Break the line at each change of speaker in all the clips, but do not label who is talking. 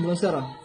Bună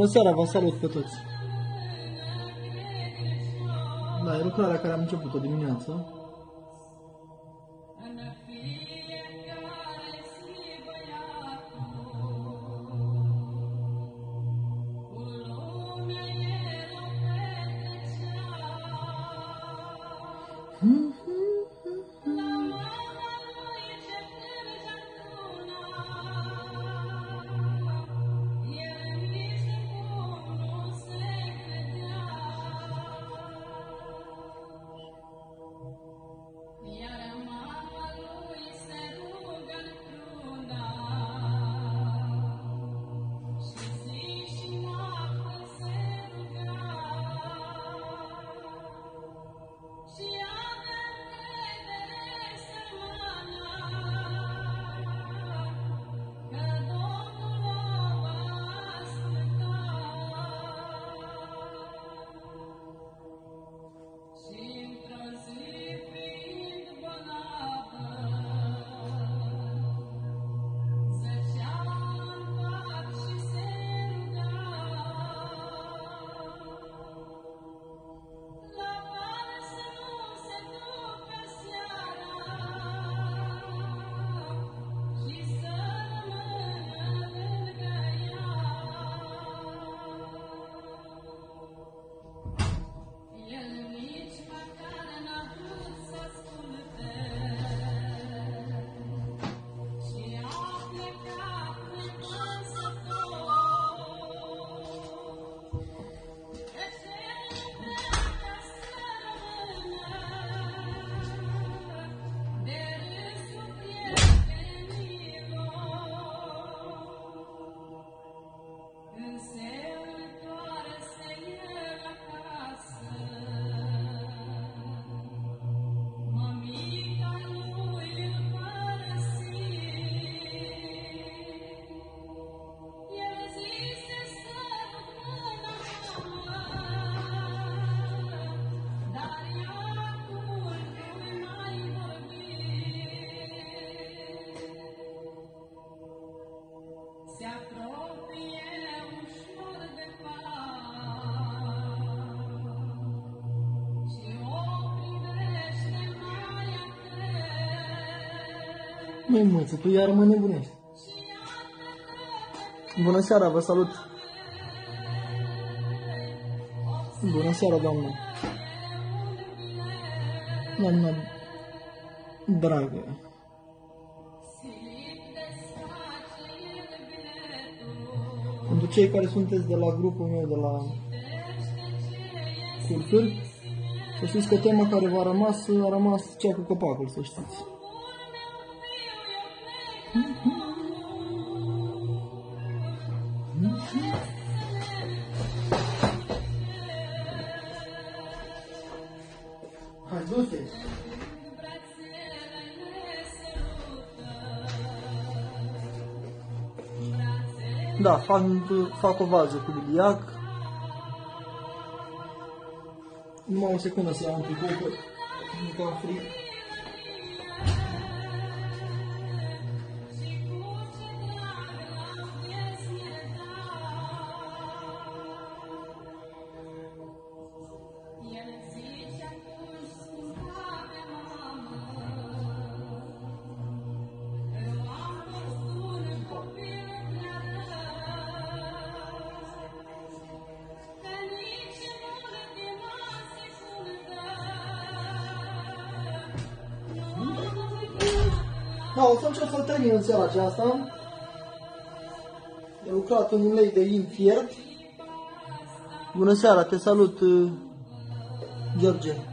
Bună seara, vă salut pe toți! Da, e lucrarea care am început-o dimineață. Măi, măță, tu iar mă nebunești. Bună seara, vă salut. Bună seara, doamnă. Doamnă dragă. Pentru cei care sunteți de la grupul meu, de la culturi, să știți că tema care v-a rămas, a rămas cea cu copacul, să știți. Hai, du-te! Da, fac, o vază cu liliac. Numai o secundă să iau un tricou, că. Da, o să încerc să-l termin în seara aceasta. He lucrat un ulei de in fiert. Bună seara, te salut, uh, George.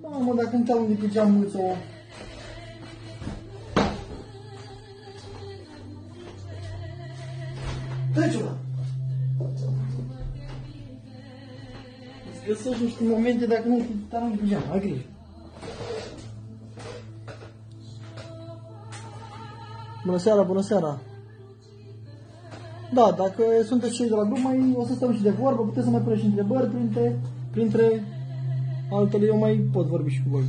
Mamă, dacă îmi dau de pe geamuță, o... Trece-o! Îți găsești niște momente dacă nu te arunci pe geam, ai grijă. Bună seara, bună seara! Da, dacă sunteți cei de la grup, mai o să stăm și de vorbă, puteți să mai puneți și întrebări printre, printre altele, eu mai pot vorbi și cu voi.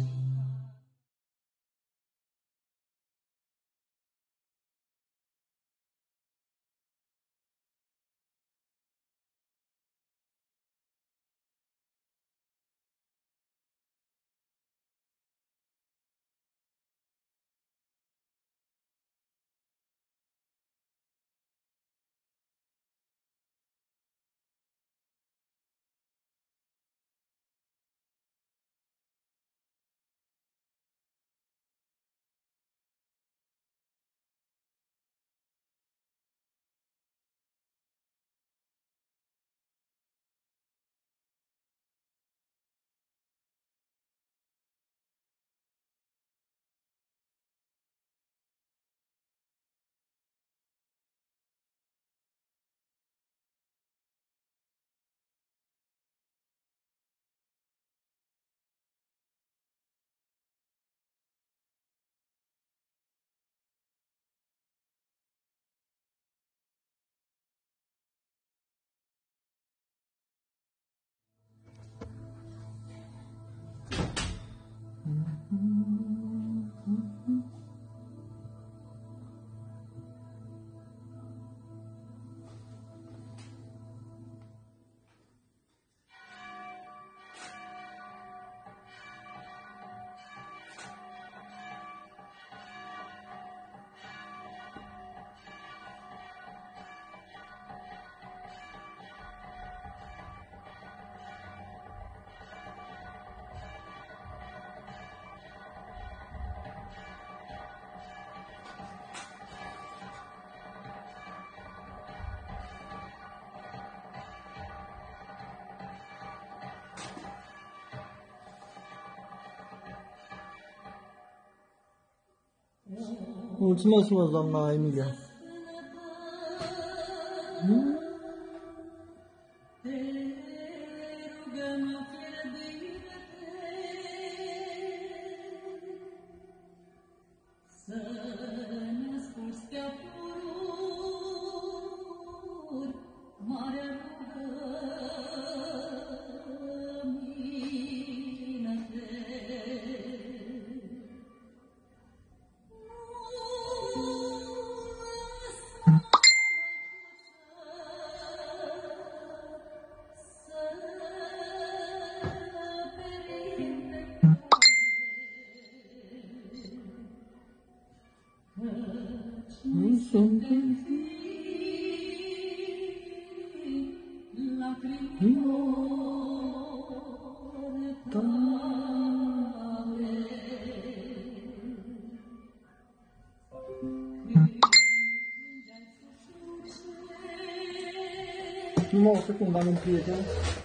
Mulțumesc frumos, doamna Emilia. Nu Nu o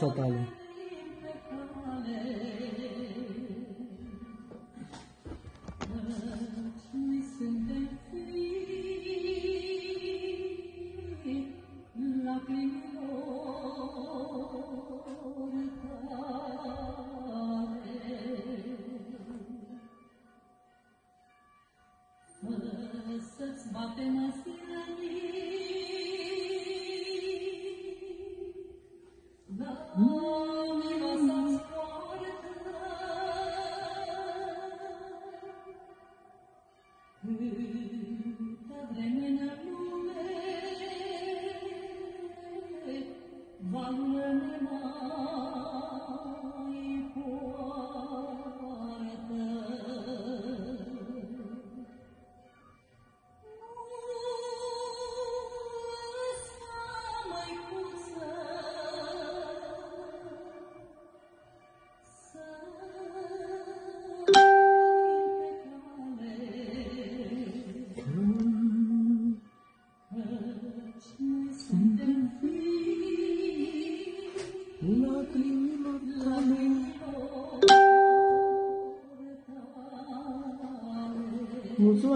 Da,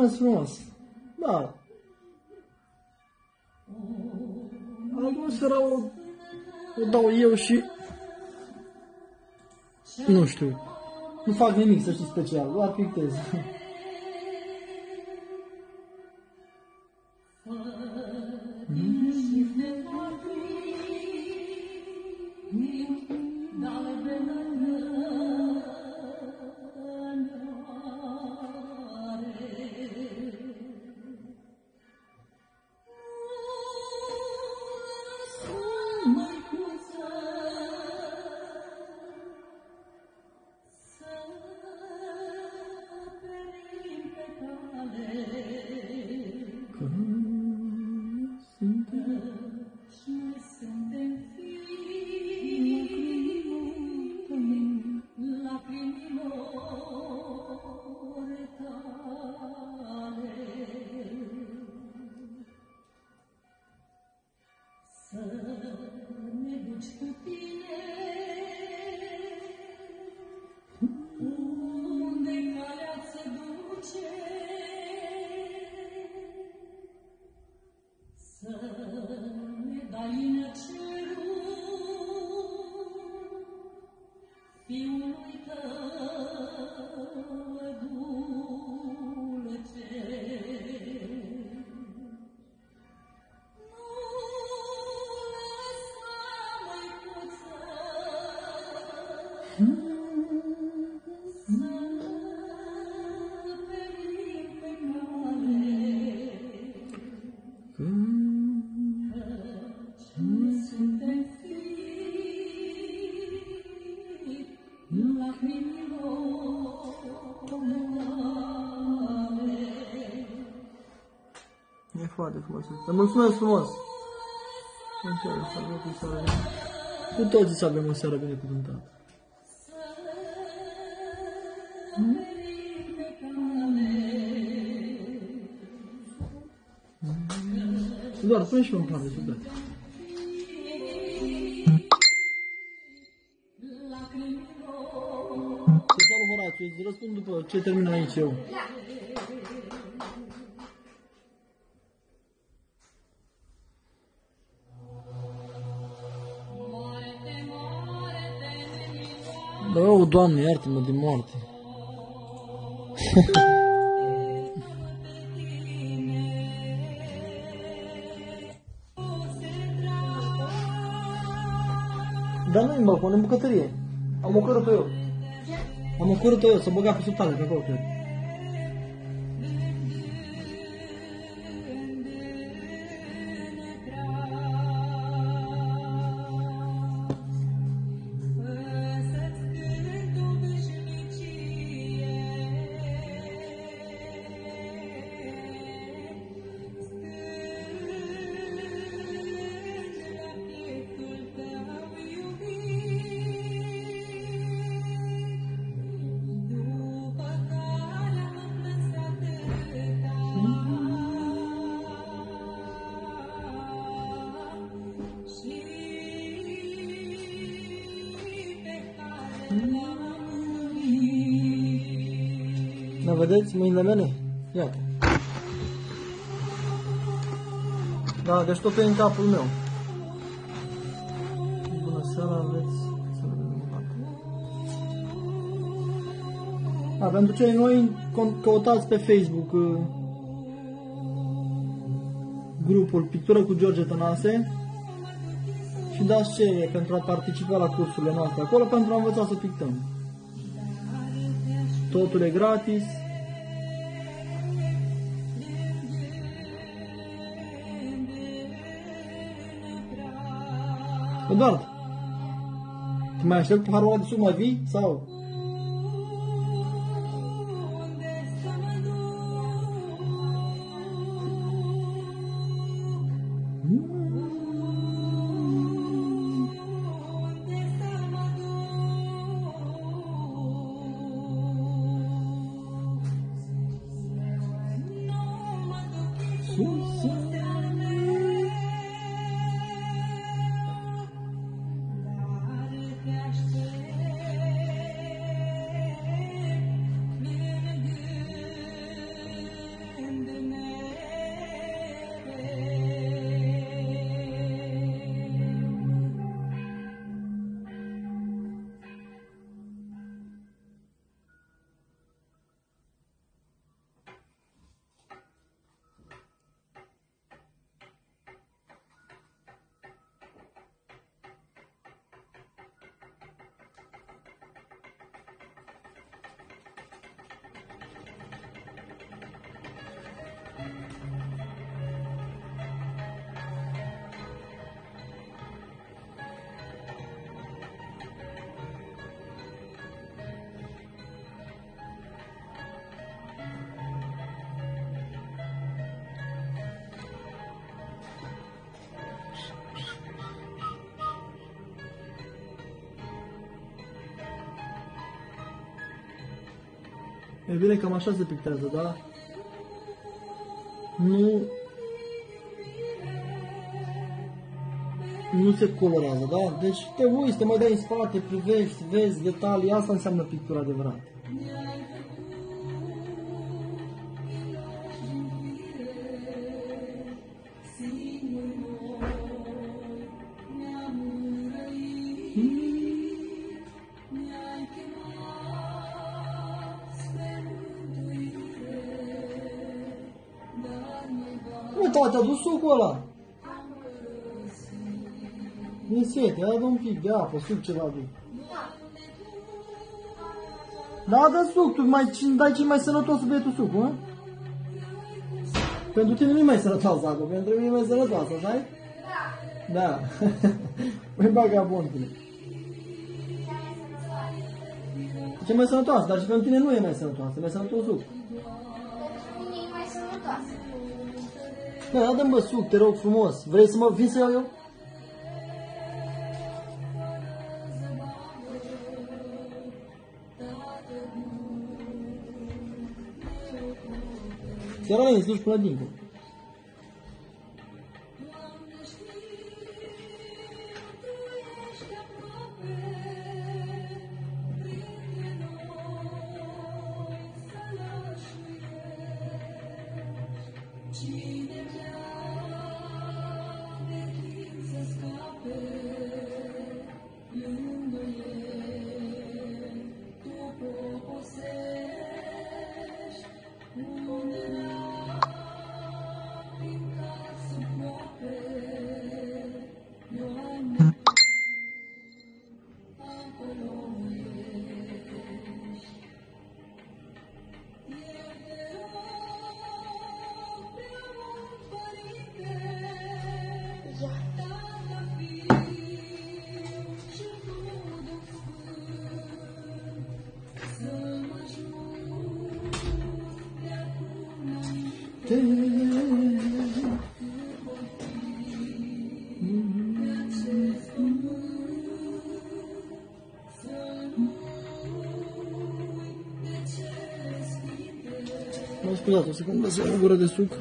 Mulțumesc frumos. Da. Atmosfera o, o dau eu și... Nu știu. Nu fac nimic, să știți, special. Doar pictez. Foarte frumos. Te mulțumesc frumos. Sincer, să avem o seară bine. Cu toții să avem o seară binecuvântată. Doar pune și pe un parte, super. Te salut, Horațiu, îți răspund după ce termin aici eu. Doamne, iartă-mă de moarte. Dar nu în balcon, în bucătărie. Am ocărât-o eu. Am ocărât-o eu, să băga sub tale, pe acolo, cred. Da, vedeți mâinile mele? Iată. Da, deci tot e în capul meu. Bună seara, aveți să ne vedem o dată. Da, pentru cei noi, con- căutați pe Facebook uh, grupul Pictură cu George Tănase și dați cerere pentru a participa la cursurile noastre acolo pentru a învăța să pictăm. Totul e gratis. Eduard, te mai aștept paharul ăla de suc mai E bine, cam așa se pictează, da? Nu... Nu se colorează, da? Deci te uiți, te mai dai în spate, privești, vezi detalii, asta înseamnă pictura adevărată. Sete, adu un pic de apă, suc ceva aduc. Da, dă suc, tu mai, cine- dai ce mai sănătos să bei tu sucul, hă? Pentru tine nu e mai sănătos acum, pentru mine e mai sănătos, așa -i? Da. Păi vagabondule. Ce mai sănătoasă, dar și pentru tine nu e mai sănătoasă, e mai sănătos suc.
Pentru mine e mai sănătoasă.
Bă, dă-mi bă suc, te rog frumos. Vrei să mă vin să iau eu? Chiar alea îți duci până dincolo. Mă scuzați, o secundă să iau o gură de suc.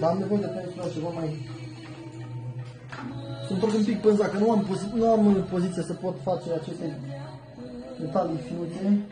Da, am nevoie de pentru ceva mai... Să întorc un pic pânza, că nu am, pozi- nu am poziție să pot face aceste detalii finite.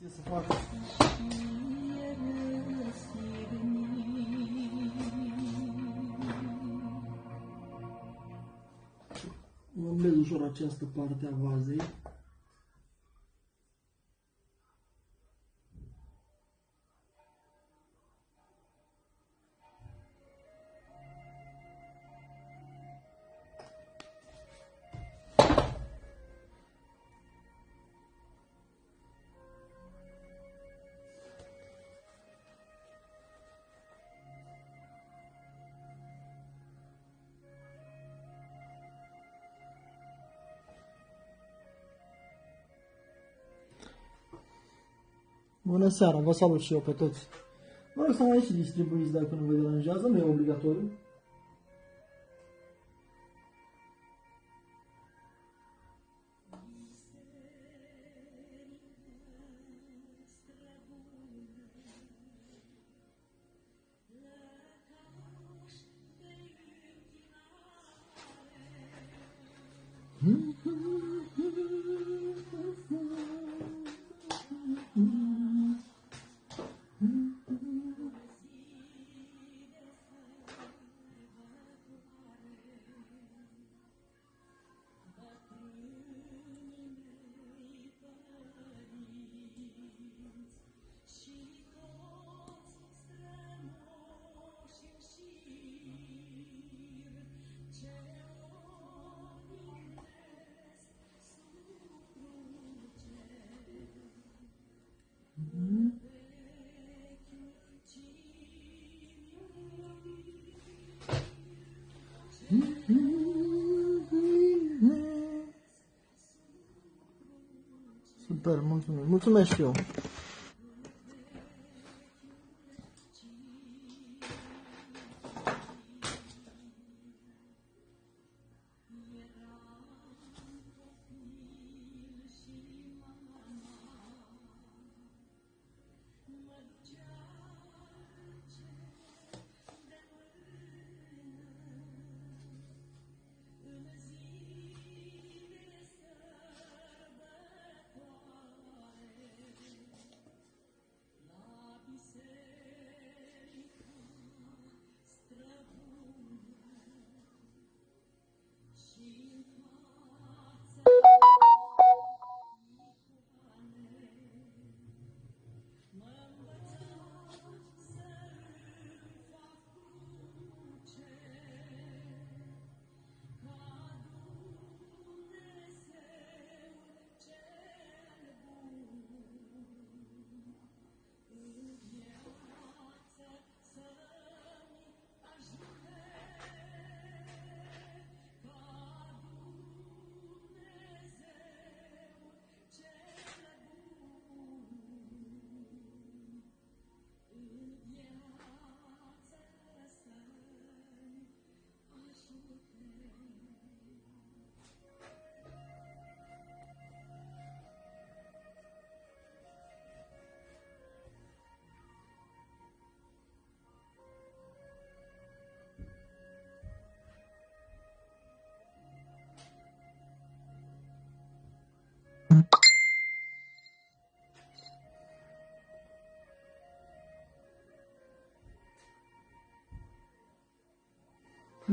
Ce să facă? Umblez ușor această parte a vazei. Bună seara, vă salut și eu pe toți. Vă rog să mai și distribuiți dacă nu Super, mulțumesc. Mulțumesc și eu.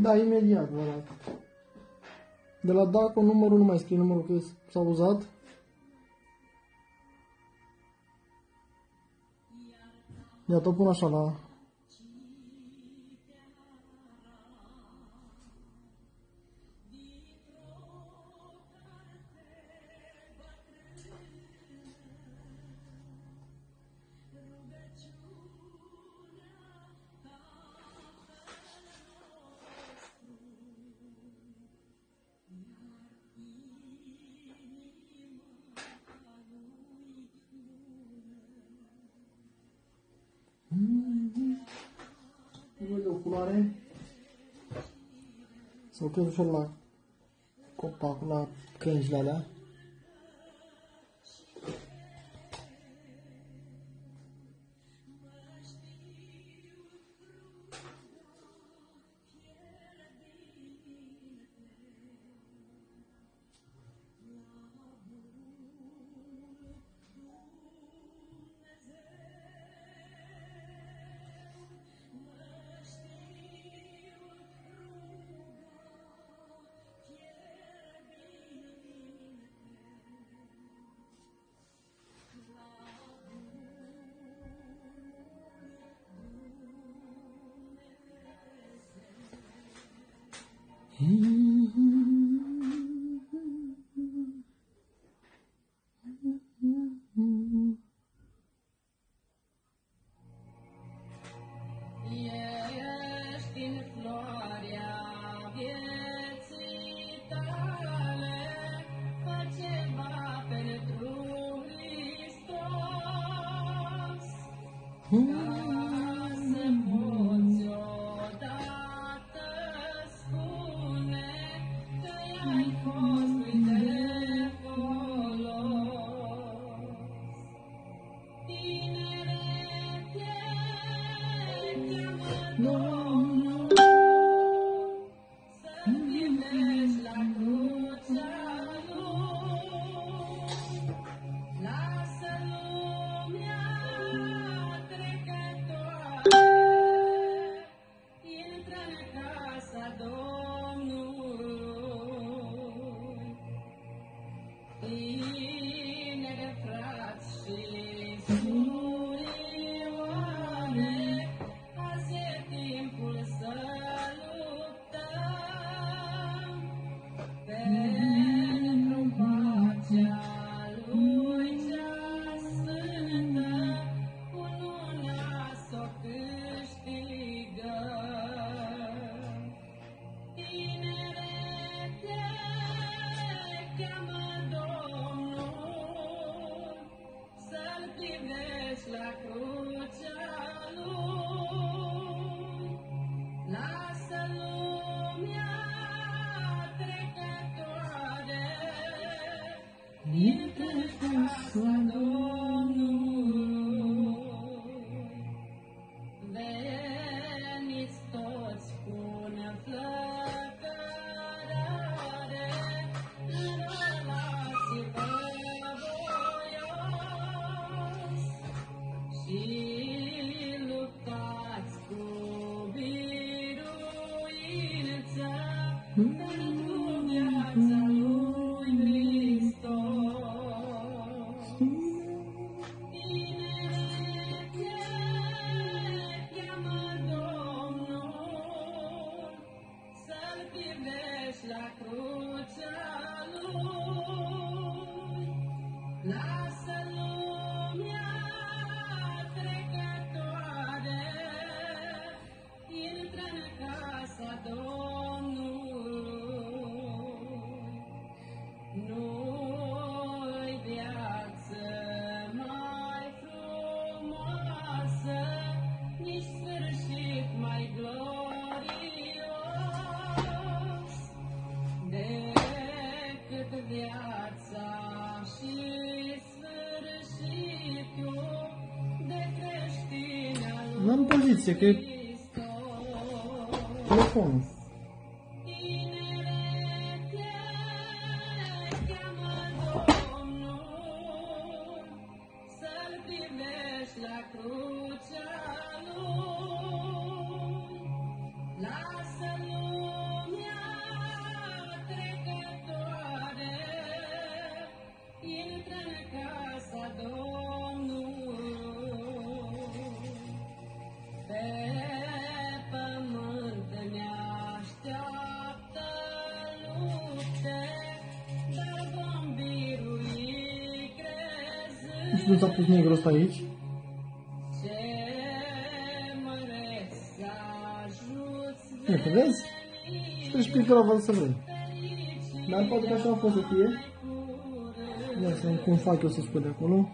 Da, imediat vă arăt. De la DACO numărul nu mai scrie numărul că s-a uzat. Iată, o pun așa la... Să lucrez ușor la Hmm. viața și sfârșitul de creștin al
Luăm poziție, că e telefonul. cum fac eu să scot de acolo.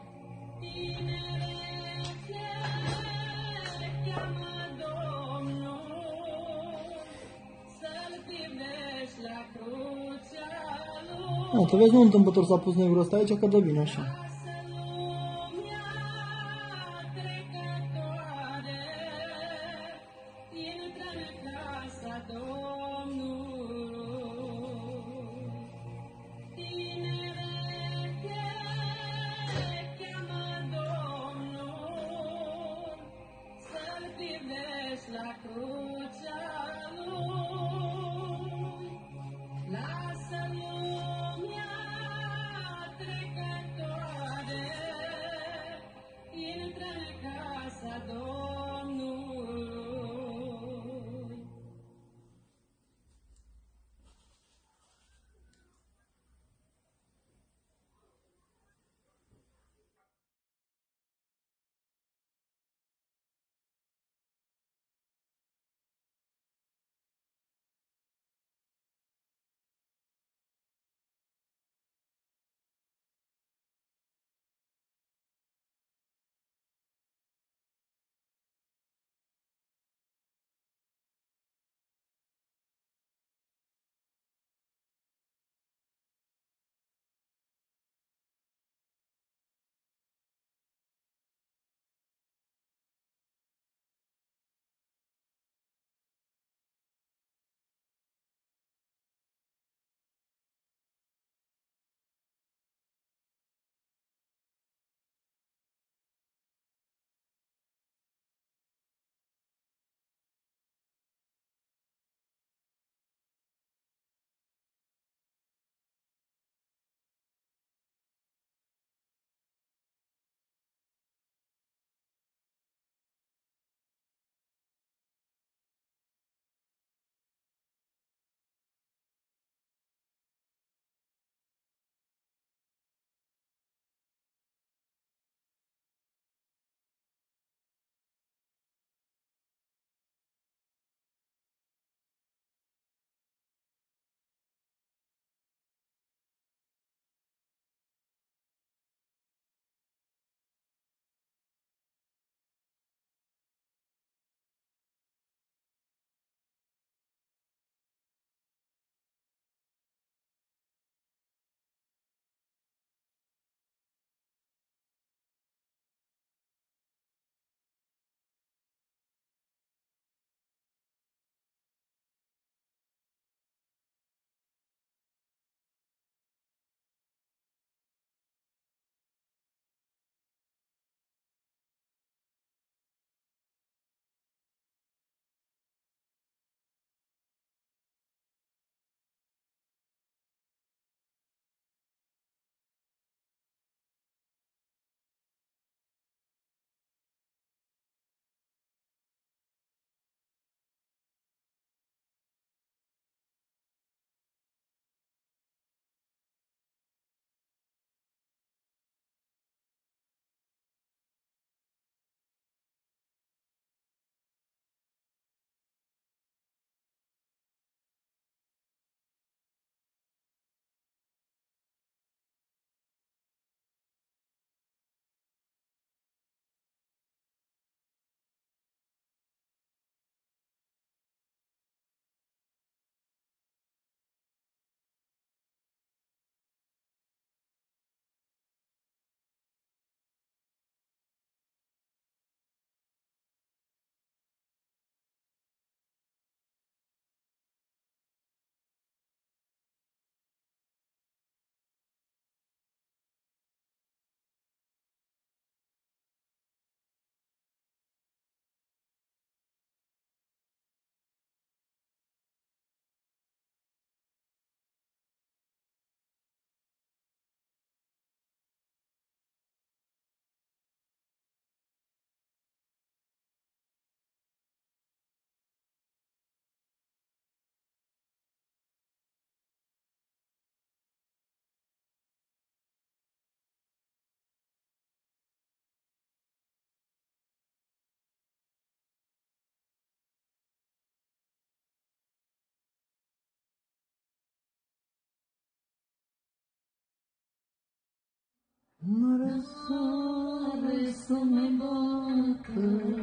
Nu, să vezi, nu întâmplător s-a pus negru ăsta aici, că dă bine așa.
Copacul, la crengile alea. Mare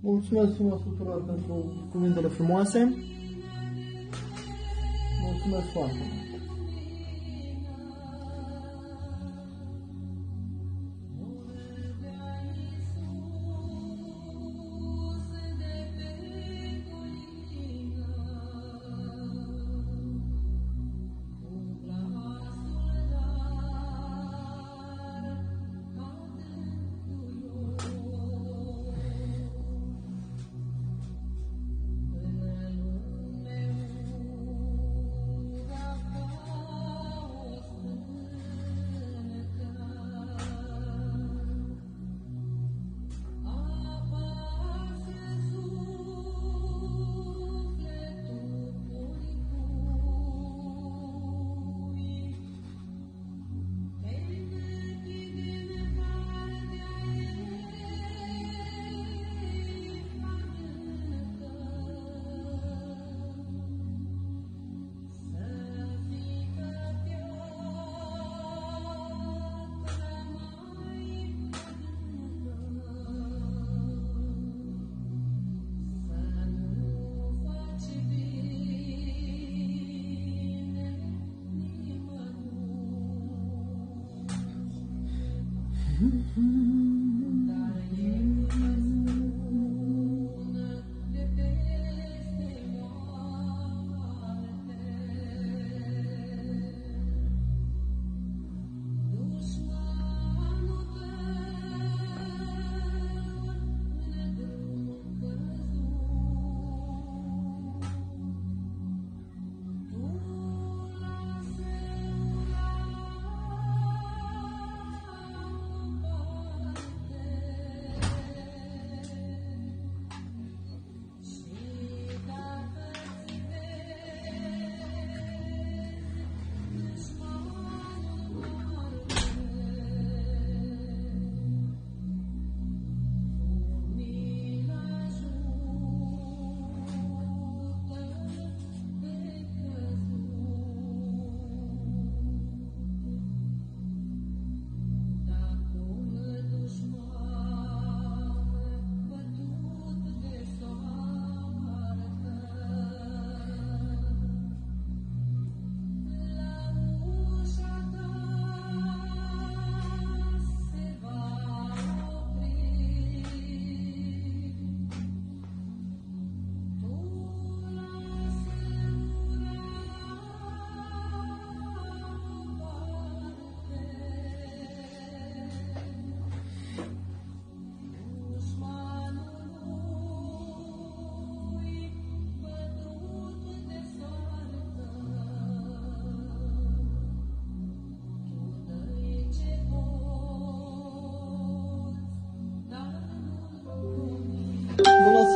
Mulțumesc frumos tuturor pentru cuvintele frumoase. Mulțumesc foarte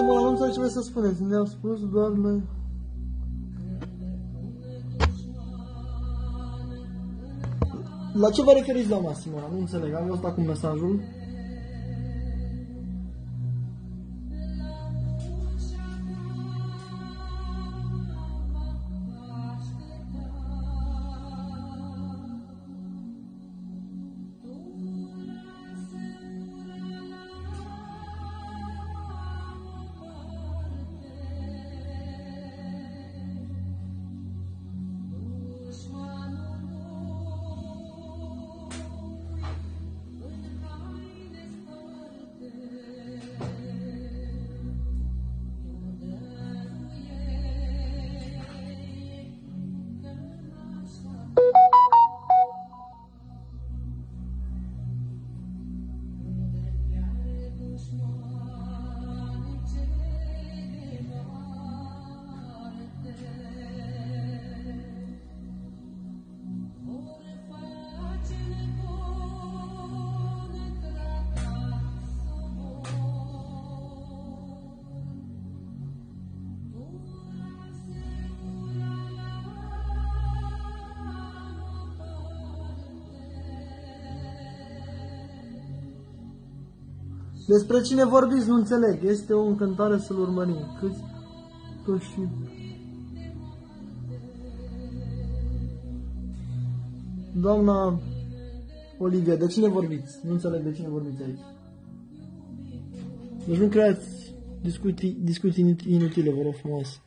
Bă, lasă-mă, nu înțeleg ce vreți să spuneți. Ne-au spus doar noi. La ce vă referiți, doamna Simona? Nu înțeleg. Am văzut acum mesajul. Despre cine vorbiți, nu înțeleg. Este o încântare să-l urmărim. Câți toți și... Doamna Olivia, de cine vorbiți? Nu înțeleg de cine vorbiți aici. Deci nu creați discuții, discuții inutile, vă rog frumos.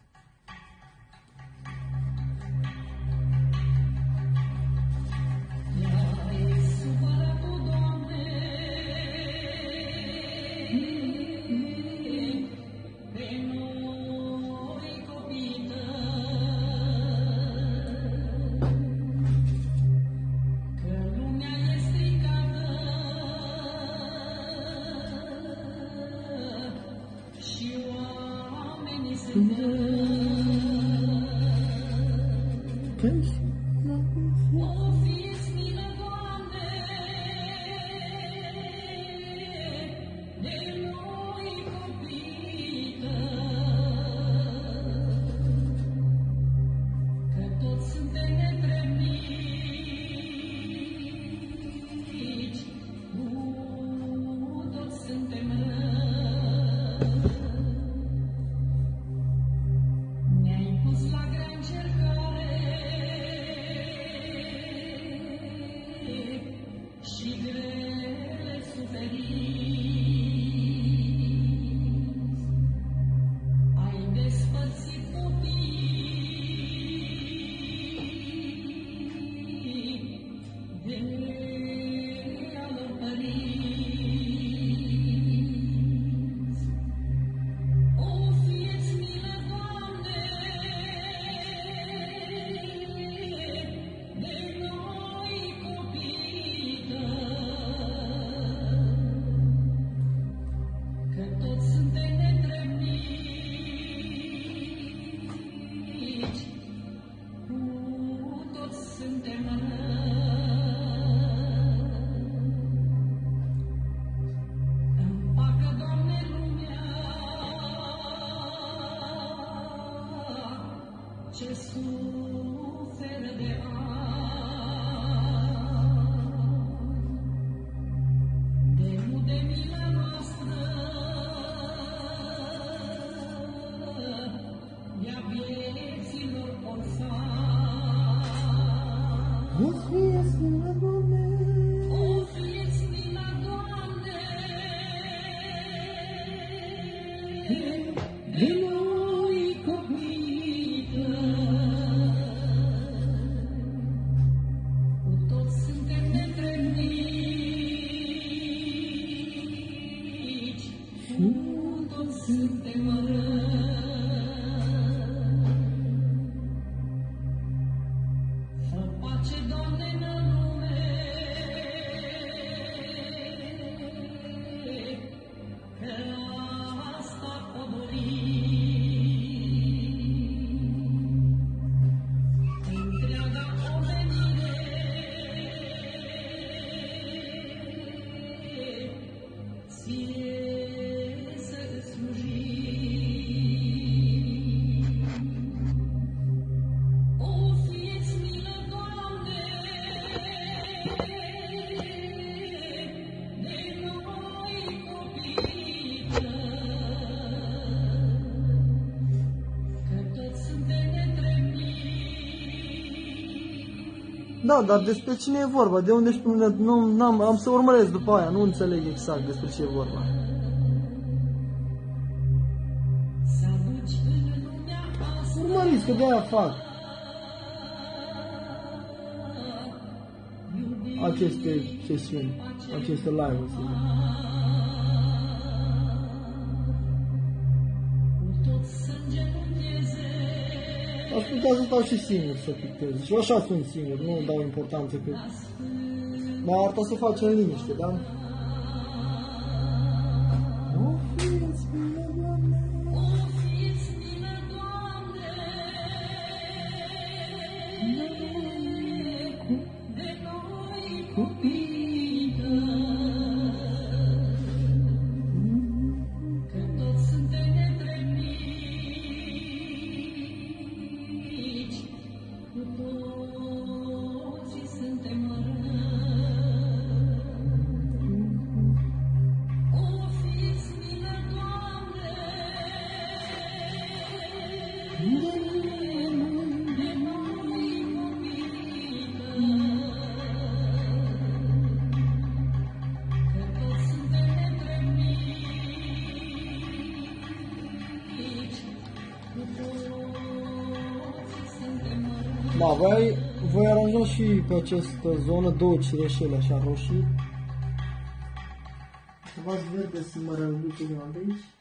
Da, dar despre cine e vorba? De unde și unde... Nu, am am să urmăresc după aia, nu înțeleg exact despre ce e vorba. Urmăriți, că de-aia fac. Aceste sesiuni, aceste live-uri. putea să stau și singur să pictez. Și eu așa sunt singur, nu dau importanță că... Dar asta se face în liniște, da? pe această zonă două cireșele așa roșii. V-ați verde să mă rău de aici.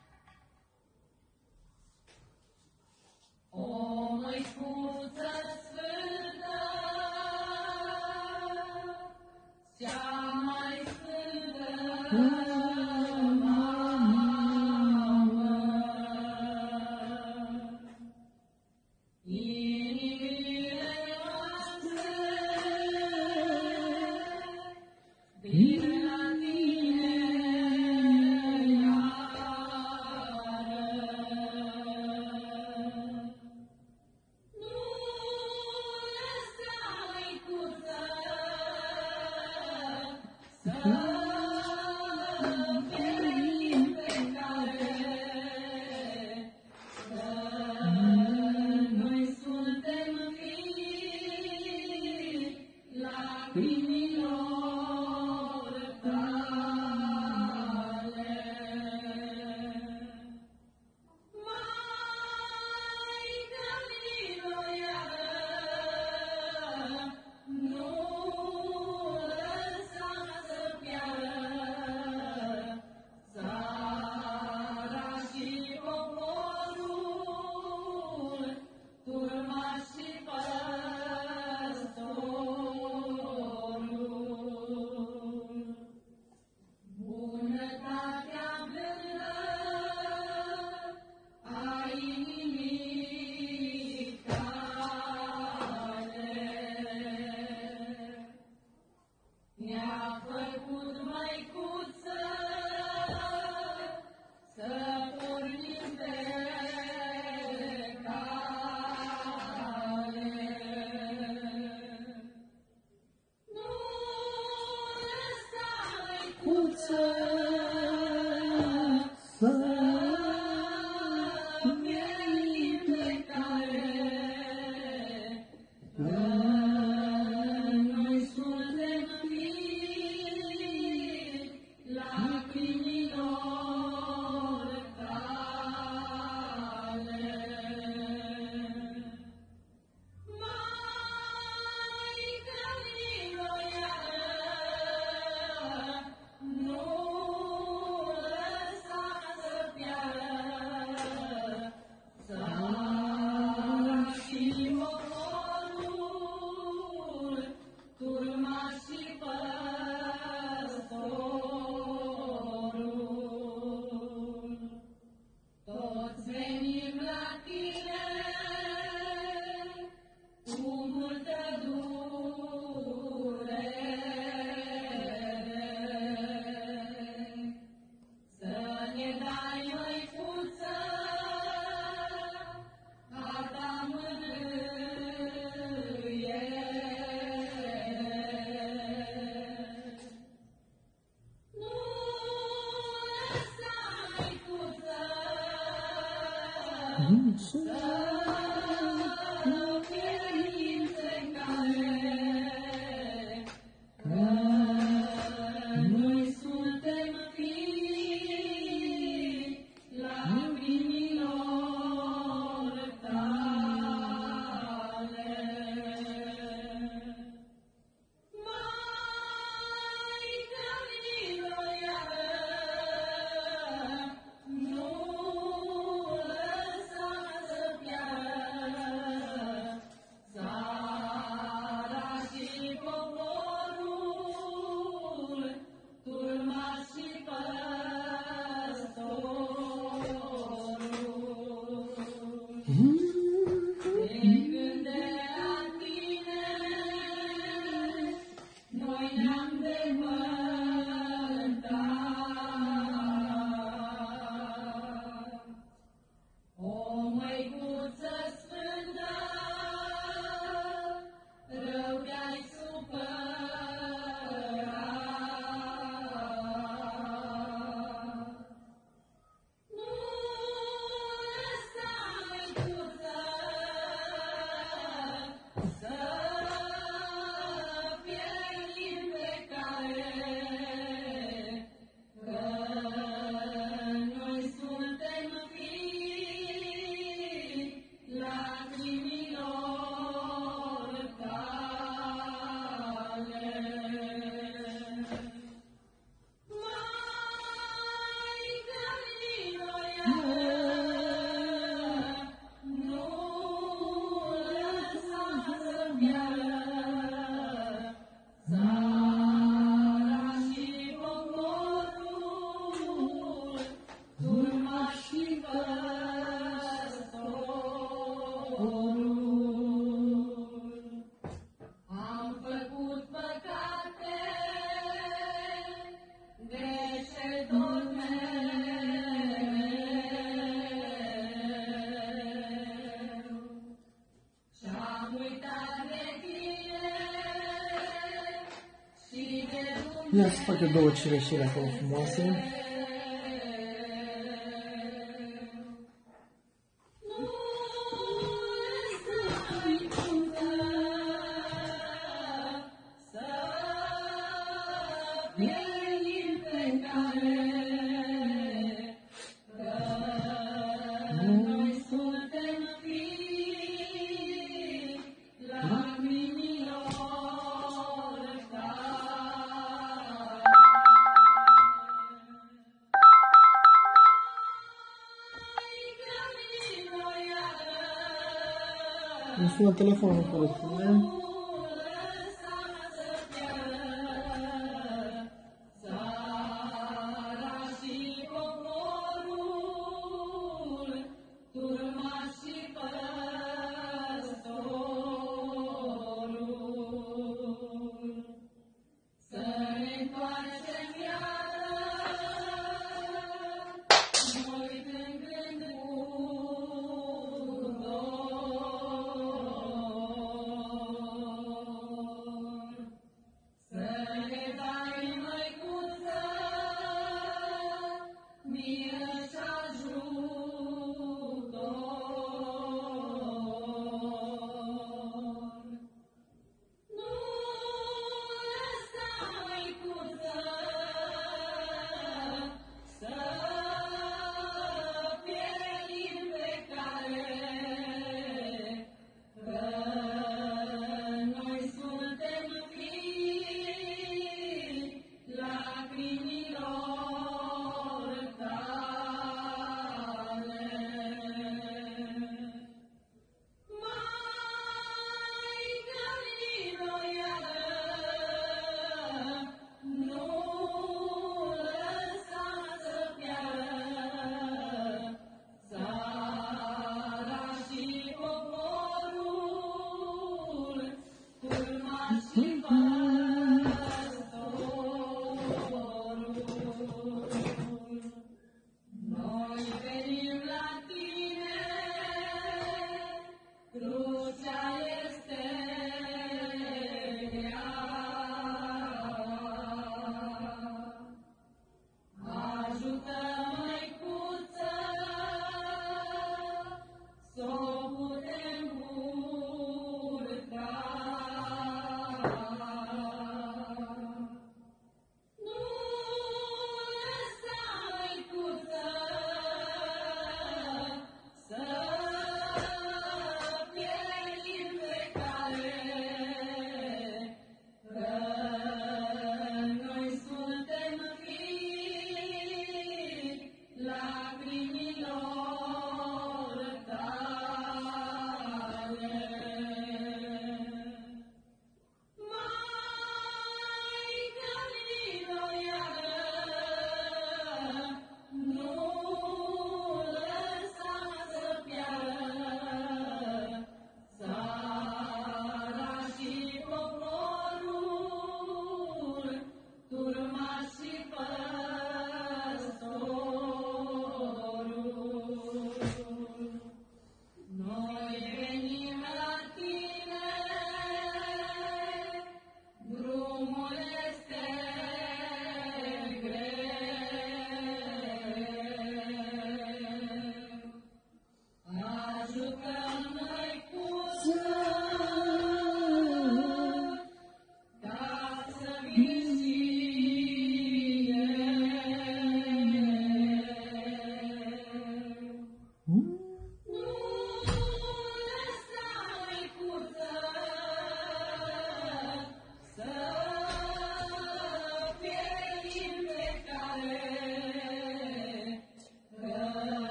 Ia să fac eu două cireșiri acolo frumoase. Îmi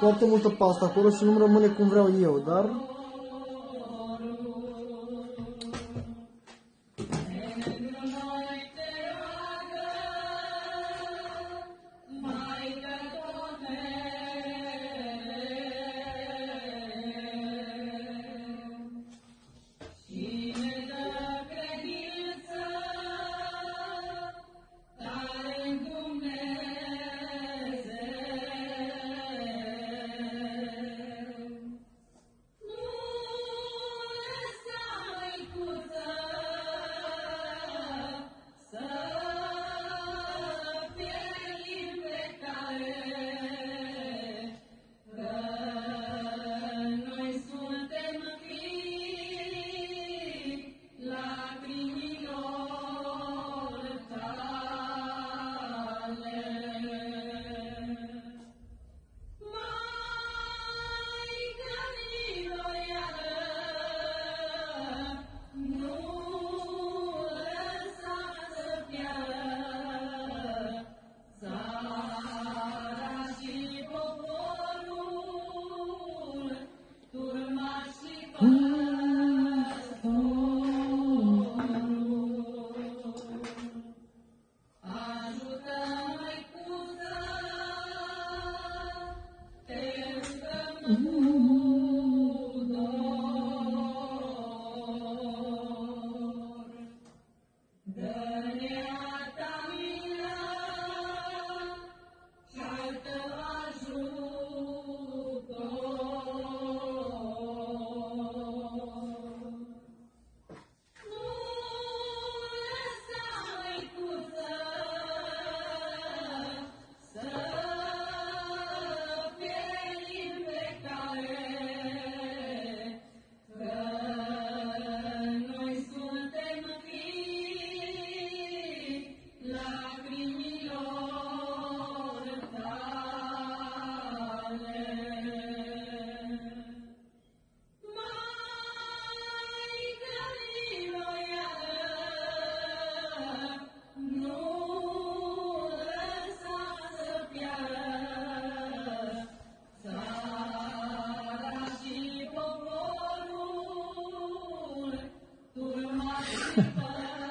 Foarte multă pastă acolo și nu rămâne cum vreau eu, dar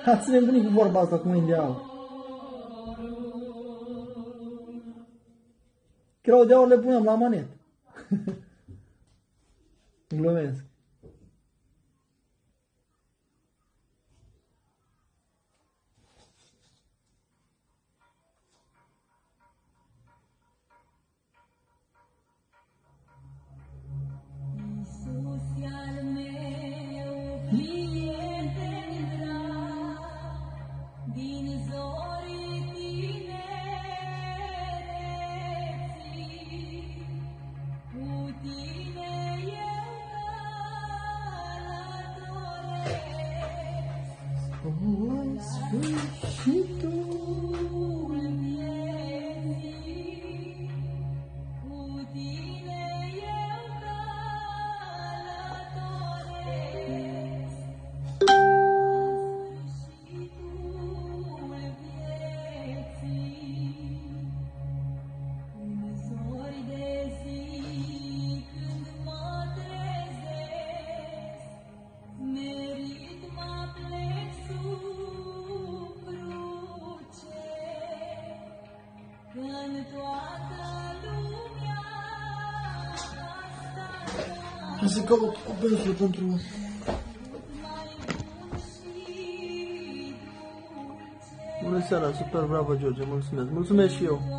Ați reîntâlnit cu vorba asta cu mâini de aur. Credeau de aur le punem la manet. dânsul pentru Bună seara, super, bravo George, mulțumesc. Mulțumesc și eu.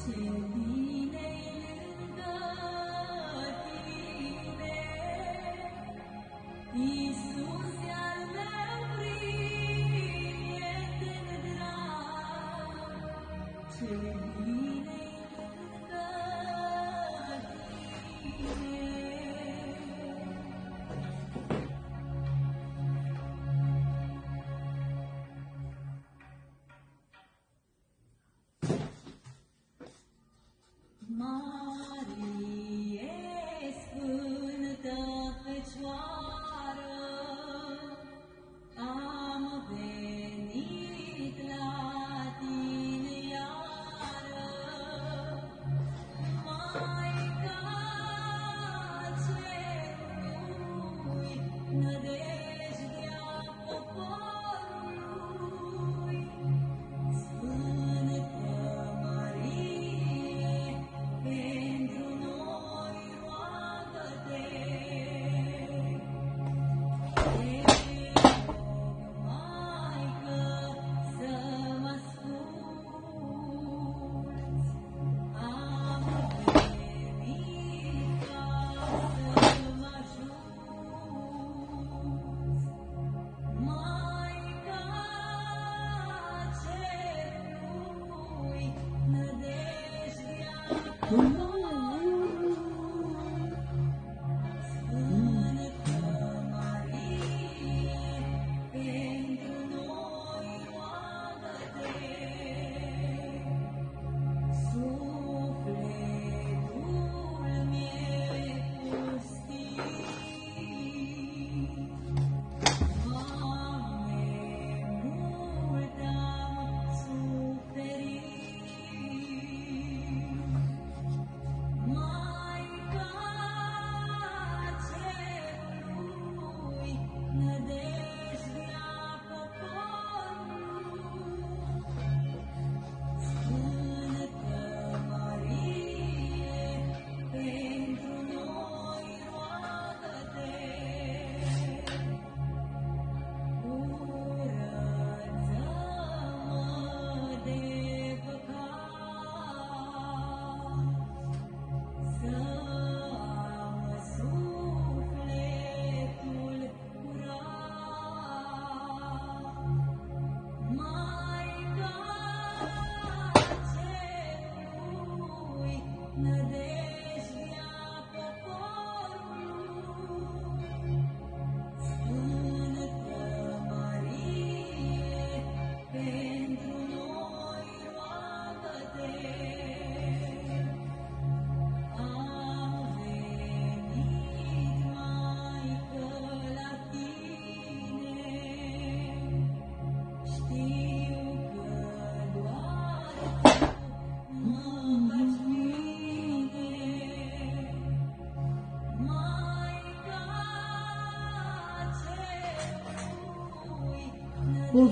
心里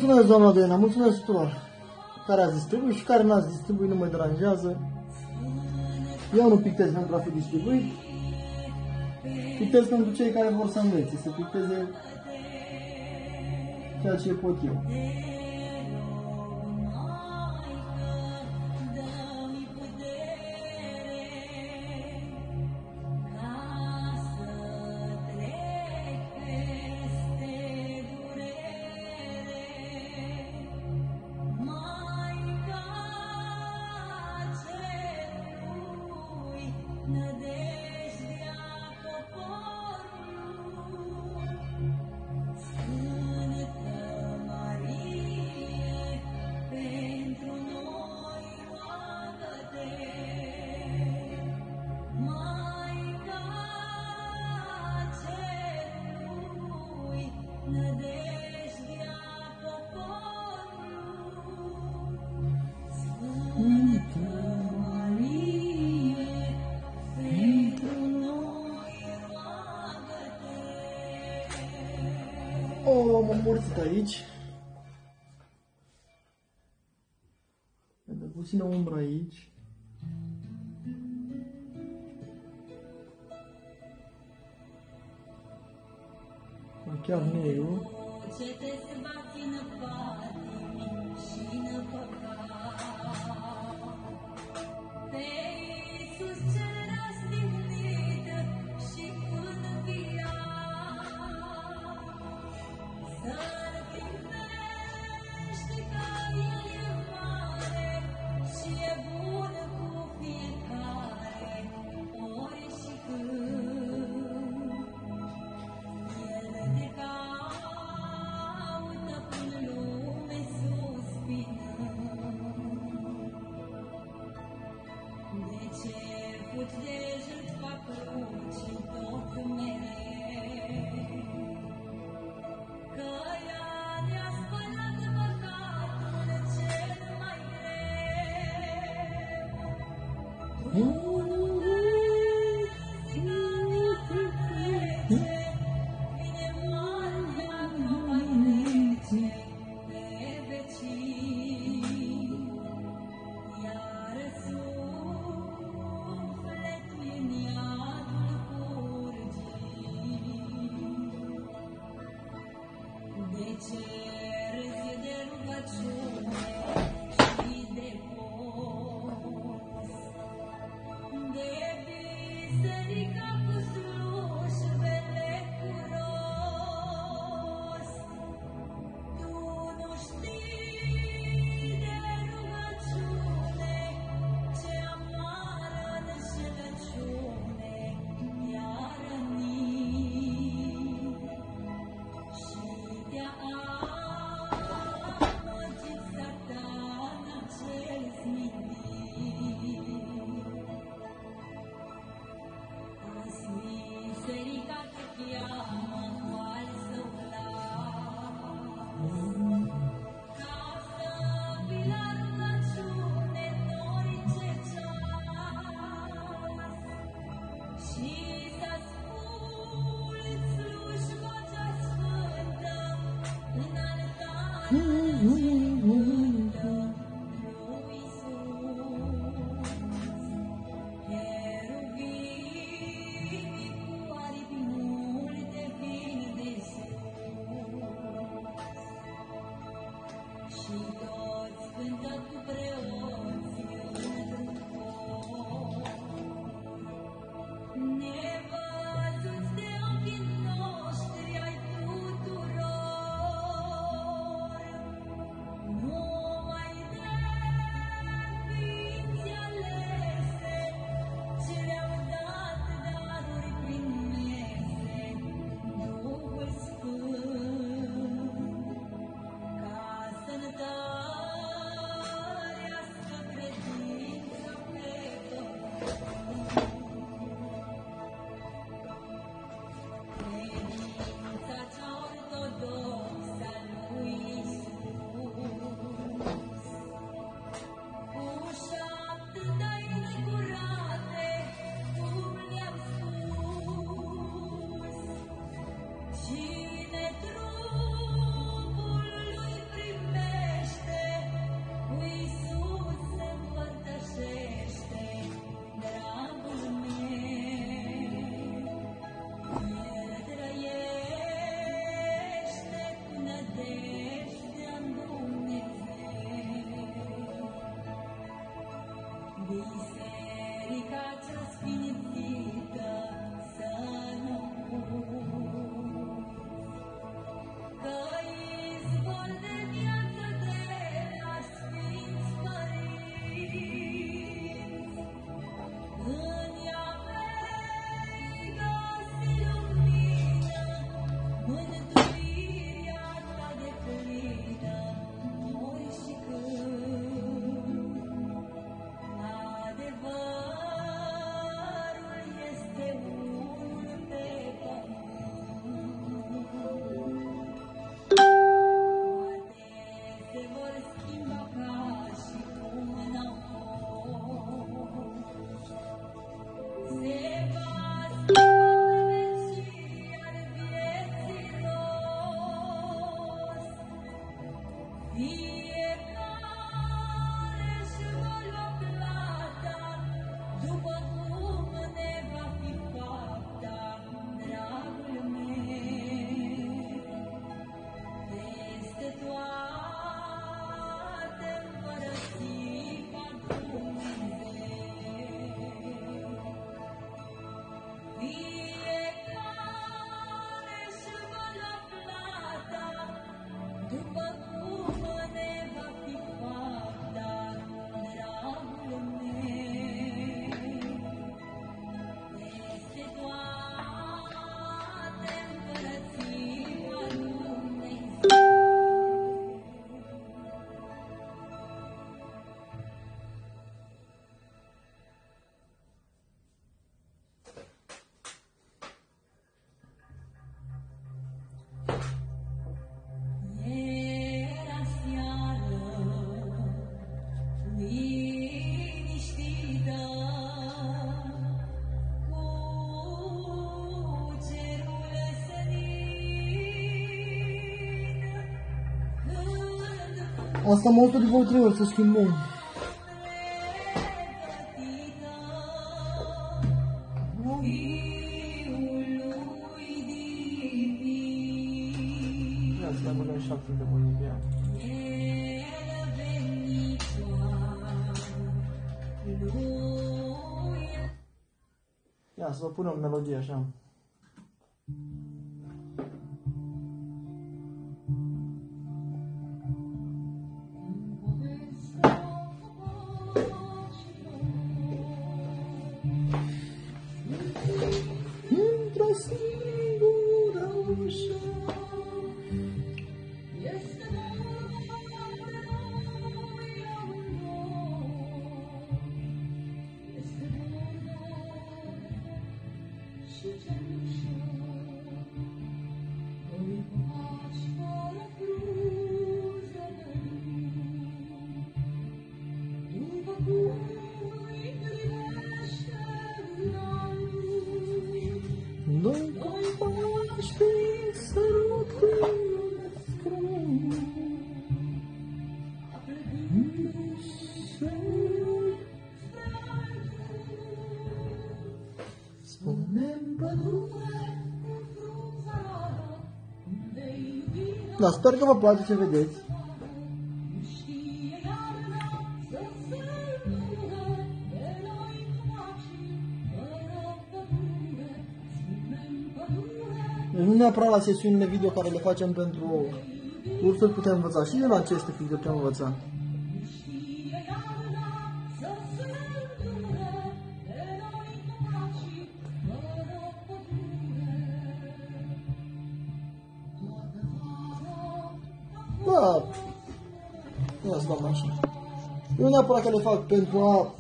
Mulțumesc, doamna Doina, mulțumesc tuturor care ați distribuit și care n-ați distribuit, nu mă deranjează. Eu nu pictez pentru a fi distribuit. Pictez pentru cei care vor să învețe, să picteze ceea ce pot eu. Covid șapte de Bolivia.
El venitoare lui
Ia să vă punem melodie așa. Da, sper că vă place să vedeți. Deci nu neapărat la sesiunile video care le facem pentru cursuri putem învăța și din aceste fiice putem învăța. Neapărat că le fac pentru a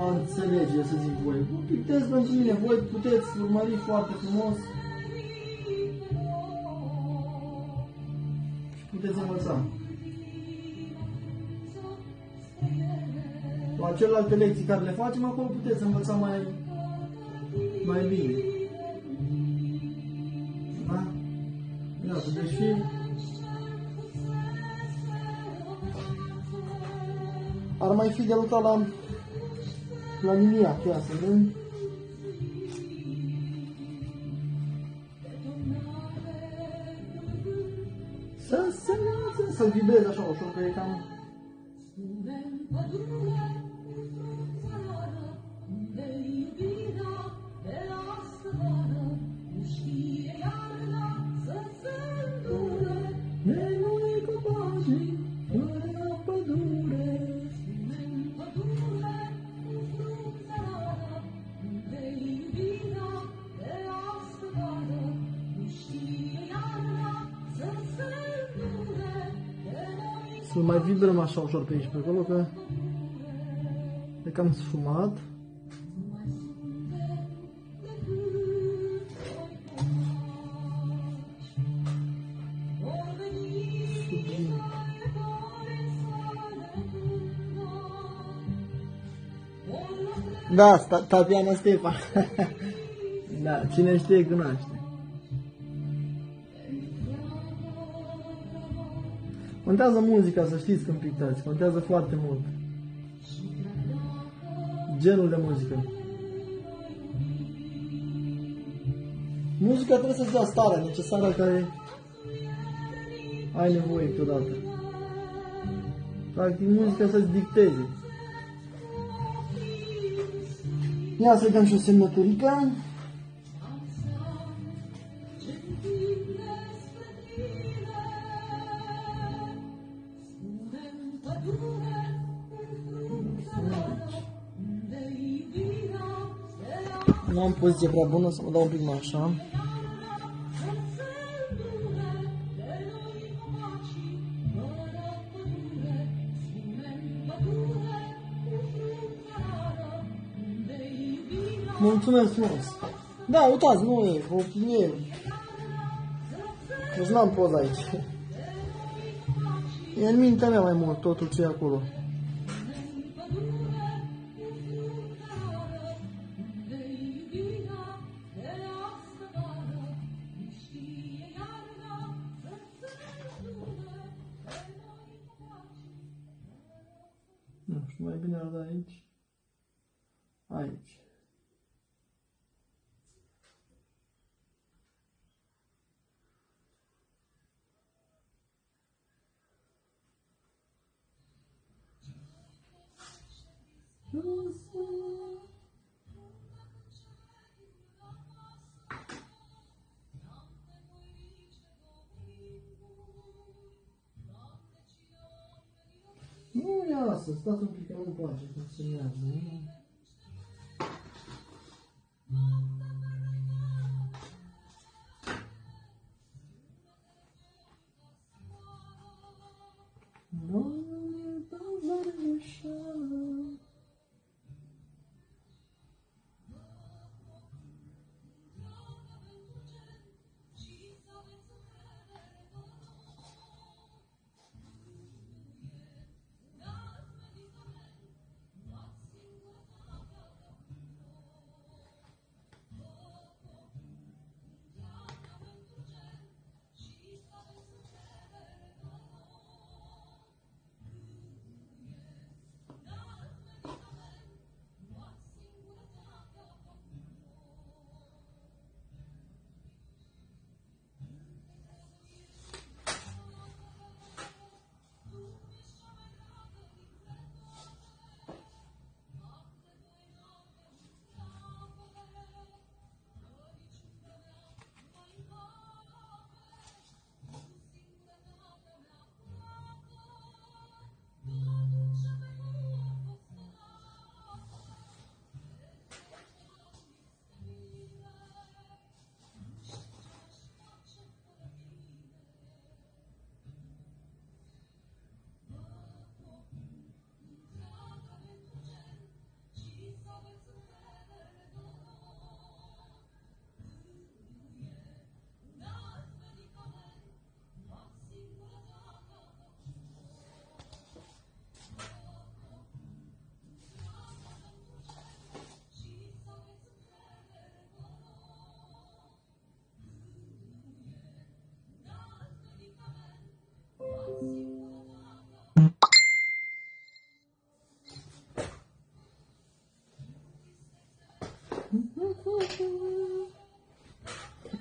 a înțelege, să zic voi. Puteți pentru mine, voi puteți urmări foarte frumos și puteți învăța. La celelalte lecții care le facem, acolo puteți învăța mai, mai bine. Da? Iată, deci fi ar mai fi de lucrat la la miniac, ia să vedem. Să să, să e cam... așa ușor pe aici, pe acolo, că e cam sfumat. Sublim. Da, sta, Tatiana Stefan. da, cine știe cunoaște. Contează muzica, să știți când pictați. Contează foarte mult. Genul de muzică. Muzica trebuie să-ți dea starea necesară care ai nevoie câteodată. Practic, muzica să-ți dicteze. Ia să dăm și o semnăturică. Poziție prea bună, să mă dau un pic mai așa. Mulțumesc frumos. Da, uitați, nu e, nu e. Deci n-am poza aici. E în mintea mea mai mult totul ce e acolo. Ia lasă, stați un pic,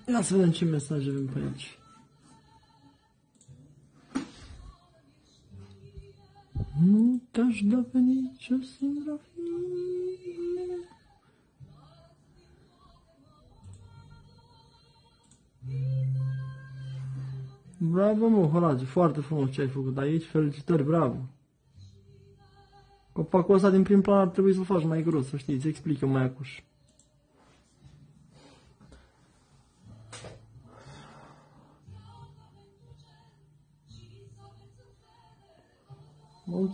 Ia să vedem ce mesaje avem pe aici. Nu te-aș da pe nicio singură fire. Bravo, mă, Horagiu, foarte frumos ce ai făcut aici, felicitări, bravo. Copacul ăsta din prim plan ar trebui să-l faci mai gros, să știi, îți explic eu mai acuș.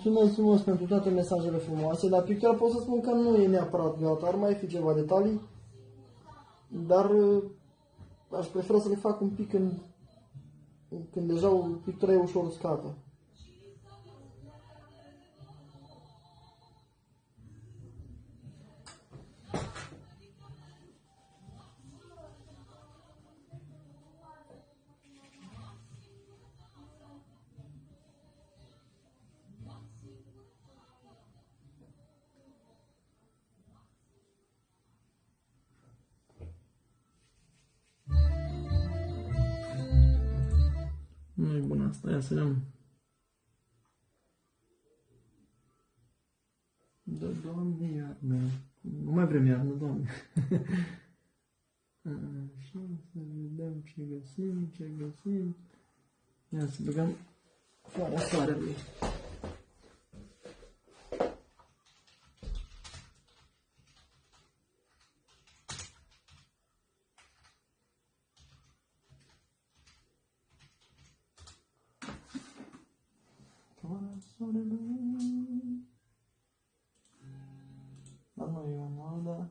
Mulțumesc frumos pentru toate mesajele frumoase, dar pictura pot să spun că nu e neapărat gata, ar mai fi ceva detalii, dar uh, aș prefera să le fac un pic când, când deja o pictura e ușor uscată. Nu e bun asta, ia să vedem. Da, doamne, iarnă. Nu mai
mai vrem iarnă, doamne. Așa, să vedem ce găsim, ce găsim. Ia să băgăm fără soarelui. Fără soarelui. Dar nu e unul, da?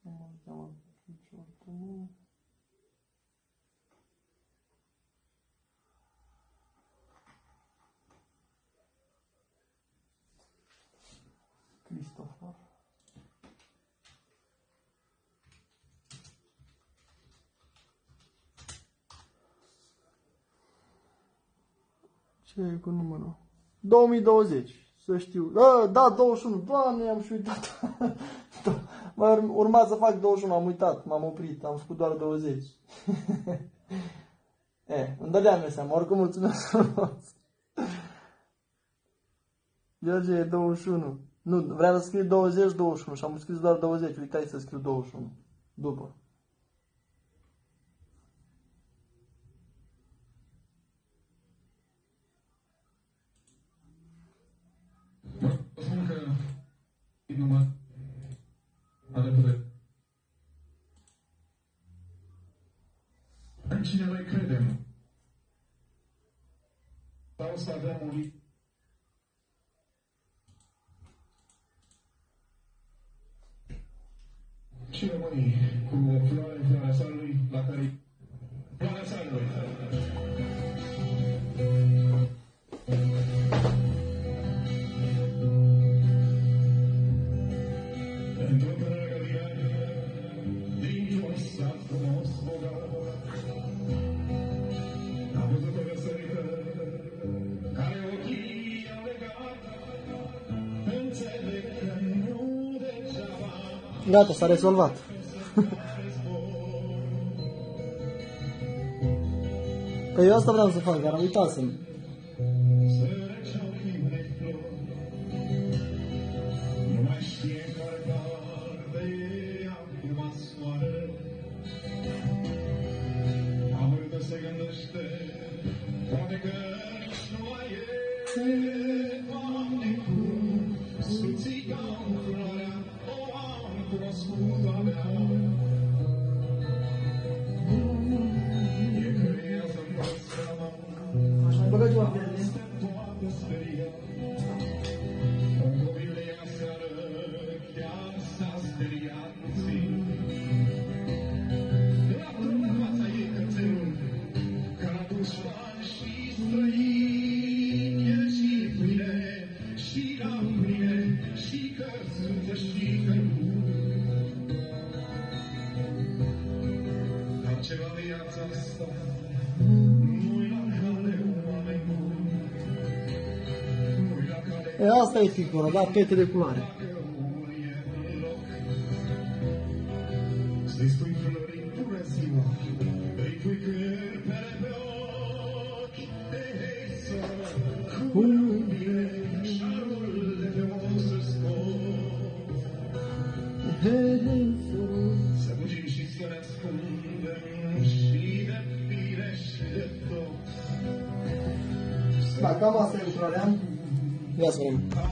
Nu mă cheamă niciodată, nu. Cristofor. Ce e cu numărul? 2020, să știu. Da, da 21. Doamne, am și uitat. Mă urma să fac 21, am uitat, m-am oprit, am făcut doar 20. e, îmi dădeam seama, oricum mulțumesc frumos. George e 21. Nu, vreau să scriu 20, 21 și am scris doar 20. Uitai să scriu 21. După.
Spun că nu mă alături. În cine noi credem? Sau să avem un lit și rămâni cu o floare în floarea soarelui, la care
Gata, s-a rezolvat. Păi eu asta vreau să fac, dar am uitat
fire și de tot.
Da, cam asta e culoarea. Ia să vedem.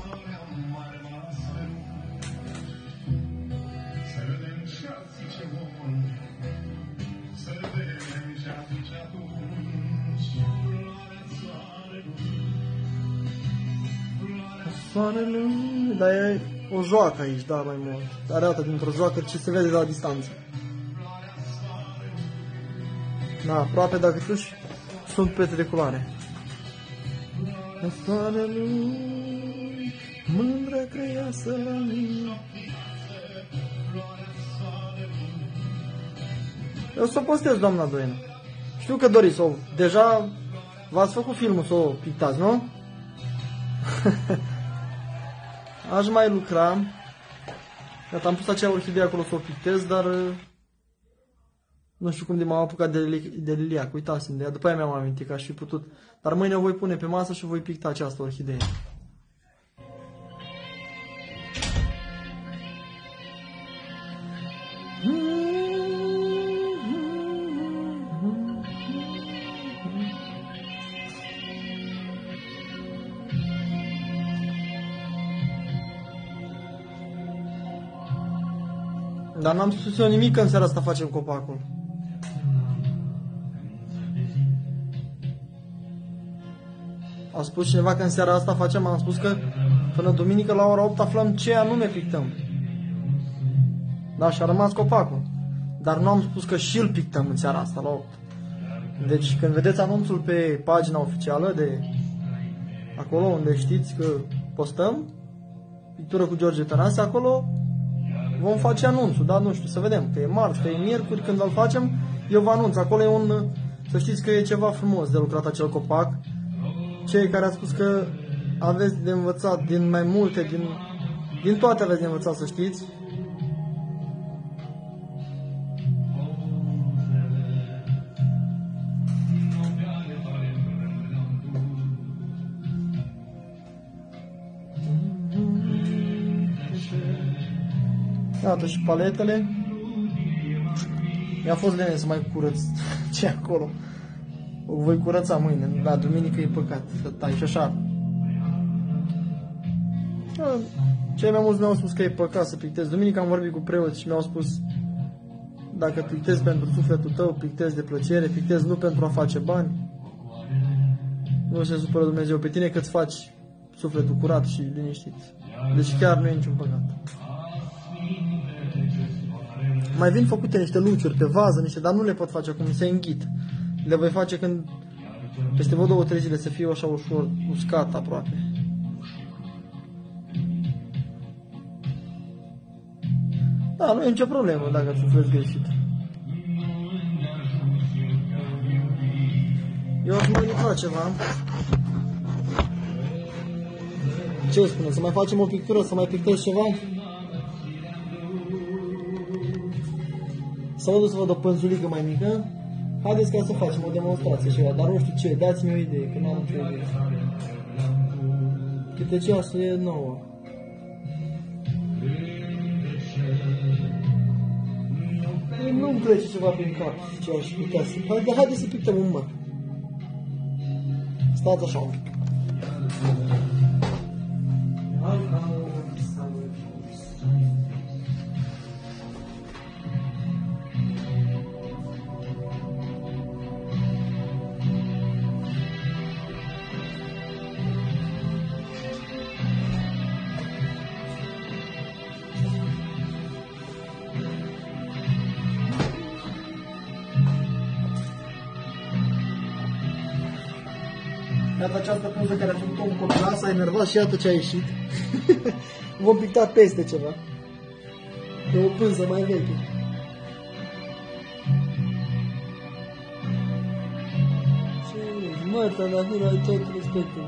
Soarelui, dar e o joacă aici, da, mai mult. Arată dintr-o joacă ce se vede de la distanță. Da, aproape, dacă totuși sunt pete de culoare. Soarelui, mândră că iasă la mine. Eu să o postez, doamna Doina. Știu că doriți să o... Deja v-ați făcut filmul să o pictați, nu? Aș mai lucra. Gata, am pus acea orhidee acolo să o pictez, dar uh, nu știu cum de m-am apucat de, li- de liliac. Uitasem de ea. După aia mi-am amintit că aș fi putut. Dar mâine o voi pune pe masă și voi picta această orhidee. Dar n-am spus eu nimic că în seara asta facem copacul. A spus cineva că în seara asta facem, am spus că până duminică la ora 8 aflăm ce anume pictăm. Da, și a rămas copacul. Dar nu am spus că și îl pictăm în seara asta la 8. Deci când vedeți anunțul pe pagina oficială de acolo unde știți că postăm, pictură cu George Tănase, acolo vom face anunțul, da? Nu știu, să vedem, că e marți, că e miercuri, când îl facem, eu vă anunț. Acolo e un, să știți că e ceva frumos de lucrat acel copac. Cei care ați spus că aveți de învățat din mai multe, din, din toate aveți de învățat, să știți. Iată și paletele. Mi-a fost lene să mai curăț ce e acolo. O voi curăța mâine. La duminică e păcat să tai și așa. Cei mai mulți mi-au spus că e păcat să pictezi. Duminică am vorbit cu preoți și mi-au spus dacă pictezi pentru sufletul tău, pictezi de plăcere, pictezi nu pentru a face bani. Nu se supără Dumnezeu pe tine că îți faci sufletul curat și liniștit. Deci chiar nu e niciun păcat. Mai vin făcute niște luciuri pe vază, niște, dar nu le pot face acum, se înghit. Le voi face când peste vreo două, trei zile să fie așa ușor uscat aproape. Da, nu e nicio problemă dacă ați suflet greșit. Eu aș mai lucra ceva. Ce spune? Să mai facem o pictură, să mai pictez ceva? Să mă duc să văd o pânzulică mai mică. Haideți ca să facem o demonstrație ceva, dar nu știu ce, dați-mi o idee, că nu am nicio idee. Câte ceasul e nouă. Păi nu-mi trece ceva prin cap ce aș putea să... Haide, haide să pictăm un măr. Stați așa un pic. Enervat și iată ce a ieșit. Vom picta peste ceva. E o pânză mai veche. Ce ești? Mărta, dar nu ai tot respectul.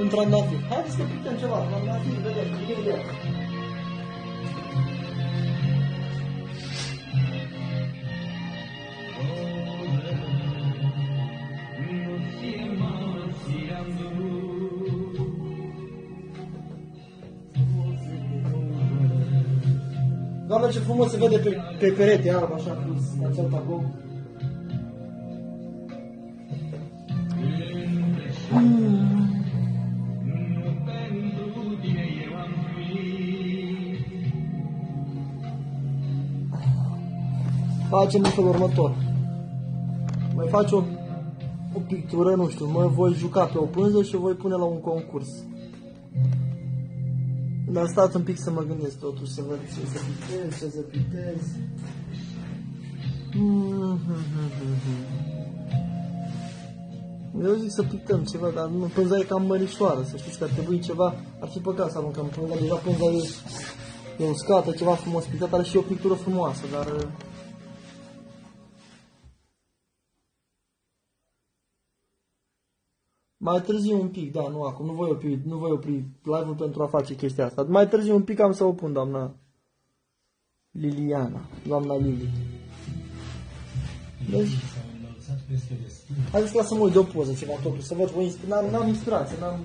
Un trandafir. Haideți să pictăm ceva, trandafir, vedem, vedem. Doamne, ce frumos se vede pe, pe perete alb, așa, pus, acel tablou. Facem în felul următor. Mai faci o, o pictură, nu știu, mă voi juca pe o pânză și o voi pune la un concurs. Dar stați un pic să mă gândesc totuși, să văd ce să pictez, ce să pictez. Eu zic să pictăm ceva, dar nu, pânza e cam mărișoară, să știți că ar trebui ceva, ar fi păcat să aruncăm pânza, deja pânza e, e uscată, ceva frumos pictat, are și o pictură frumoasă, dar... Mai târziu un pic, da, nu acum, nu voi opri, nu voi opri live-ul pentru a face chestia asta. Mai târziu un pic am să o pun, doamna Liliana, doamna Lili. Deci, haideți să lăsăm de o poză ceva totul, să văd, voi n-am, n-am inspirație, n-am...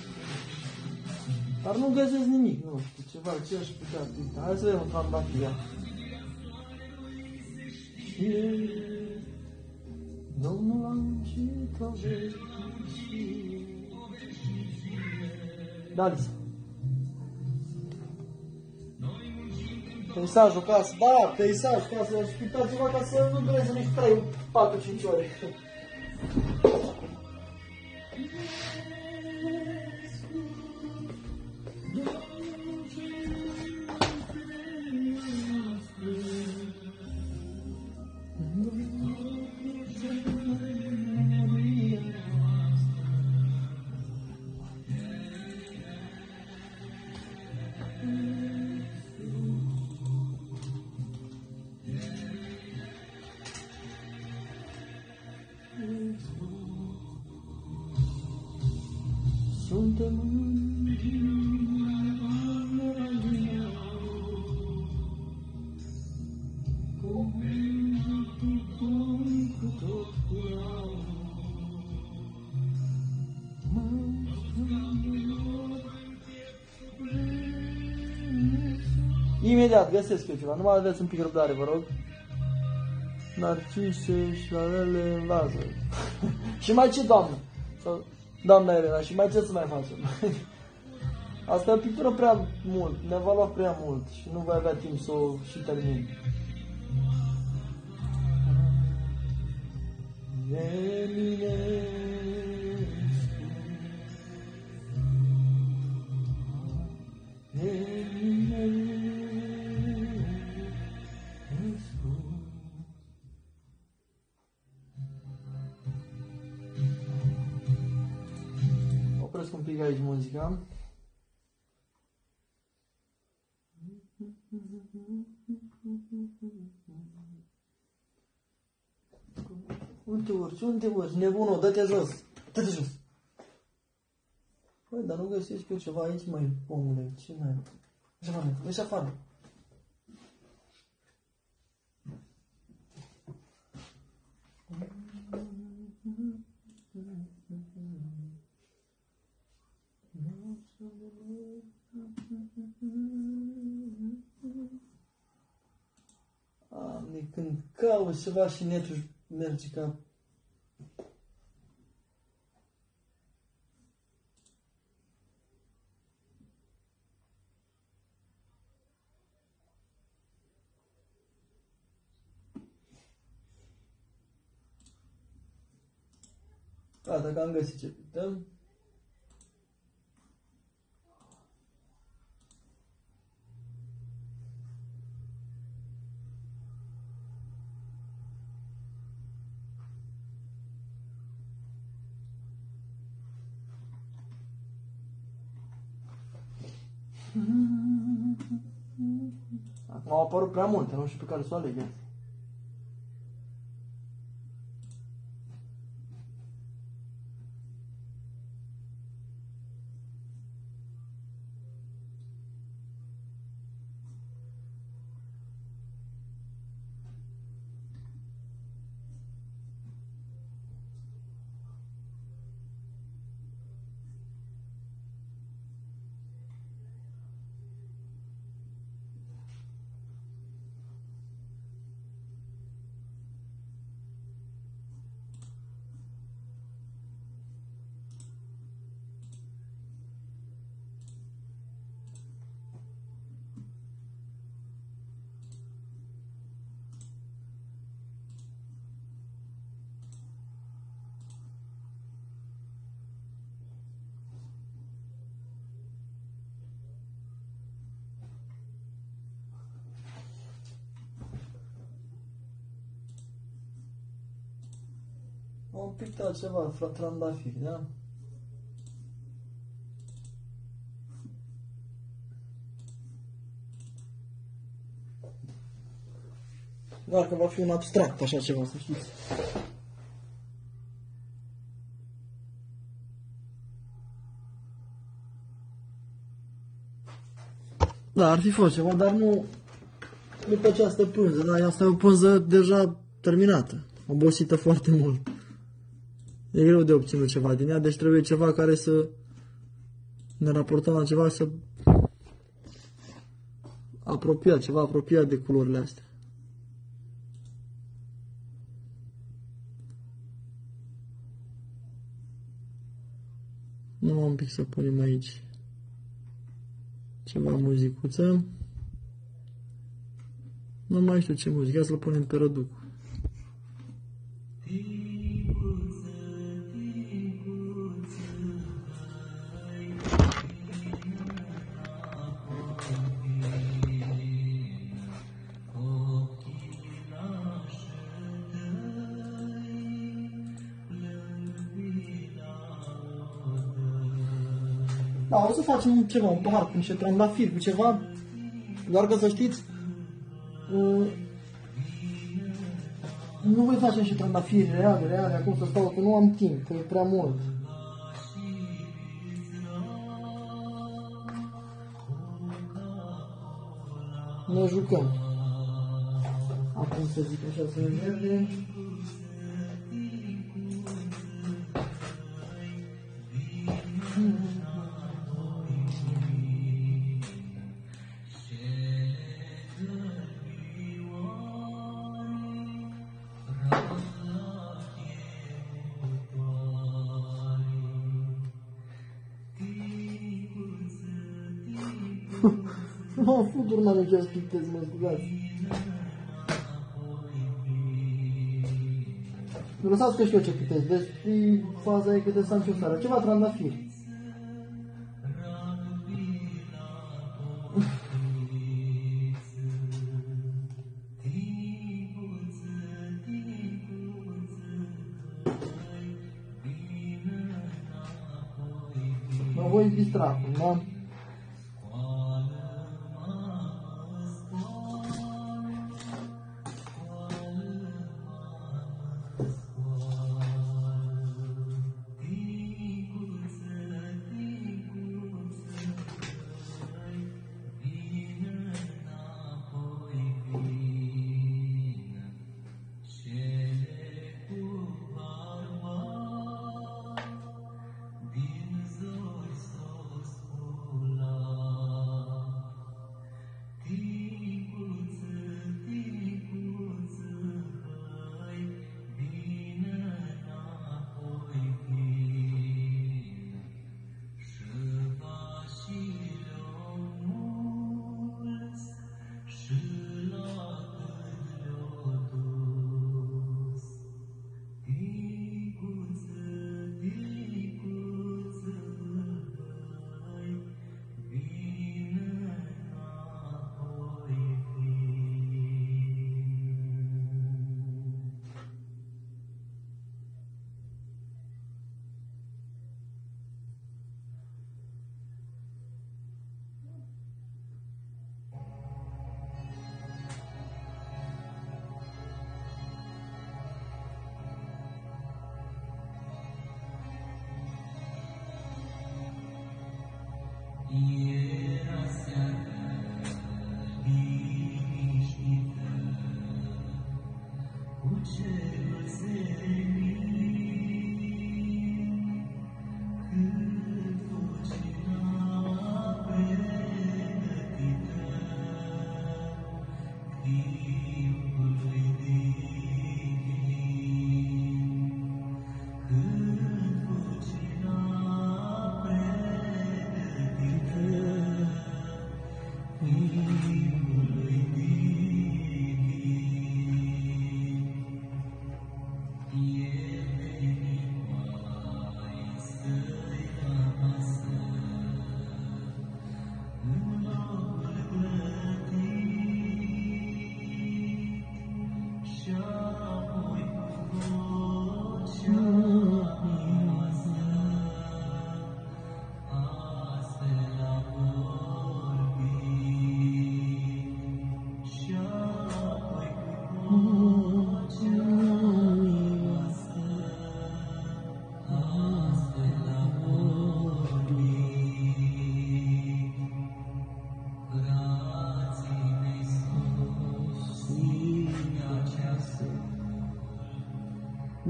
Dar nu găsesc nimic, nu știu, ceva, ce aș putea printa. Hai să vedem un trandafir. Și Domnul a muncit la veci. Da, Lisa. Peisajul casă, da, peisaj casă, uitați-vă ca să nu dureze nici 3, 4, 5 ore. Imediat găsesc eu ceva, nu mai aveți un pic răbdare, vă rog. Narcise și lalele în vază. și mai ce, doamnă? Sau, doamna Elena, și mai ce să mai facem? Asta e o pictură prea mult, ne va lua prea mult și nu voi avea timp să o și termin. Eminescu. Opresc un pic aici muzica. Unde urci? Unde urci? Nebunul, dă-te jos! Dă-te jos! Păi, dar nu găsesc eu ceva aici, mai omule. Ce mai Așa afară, ieși afară. Doamne, când cauți ceva și netul merge ca... Gata, că am Acum au apărut prea multe, nu știu pe care să o aleg. Eu. Am pictat ceva, fra- trandafiri, da? Doar că va fi un abstract, așa ceva, să știți. Da, ar fi fost ceva, dar nu, nu pe această pânză, da, asta e o pânză deja
terminată, obosită foarte mult. E greu de obținut ceva din ea, deci trebuie ceva care să ne raportăm la ceva să apropiat, ceva apropiat de culorile astea. Nu un pic să punem aici ceva muzicuță. Nu mai știu ce muzică, ia să-l punem pe răduc. Facem ceva, un pahar cu niște trandafiri, cu ceva, doar că să știți, uh, nu voi face niște trandafiri reale, reale, acum să stau, că nu am timp, că e prea mult. Ne jucăm. Acum să zic așa, să vede. Făcut urma de ce pictez, mă scuzați. Nu lăsați că știu eu ce pictez, deci e faza e că de Sancho Sara. Ceva trandafiri. Mă voi distra acum, da?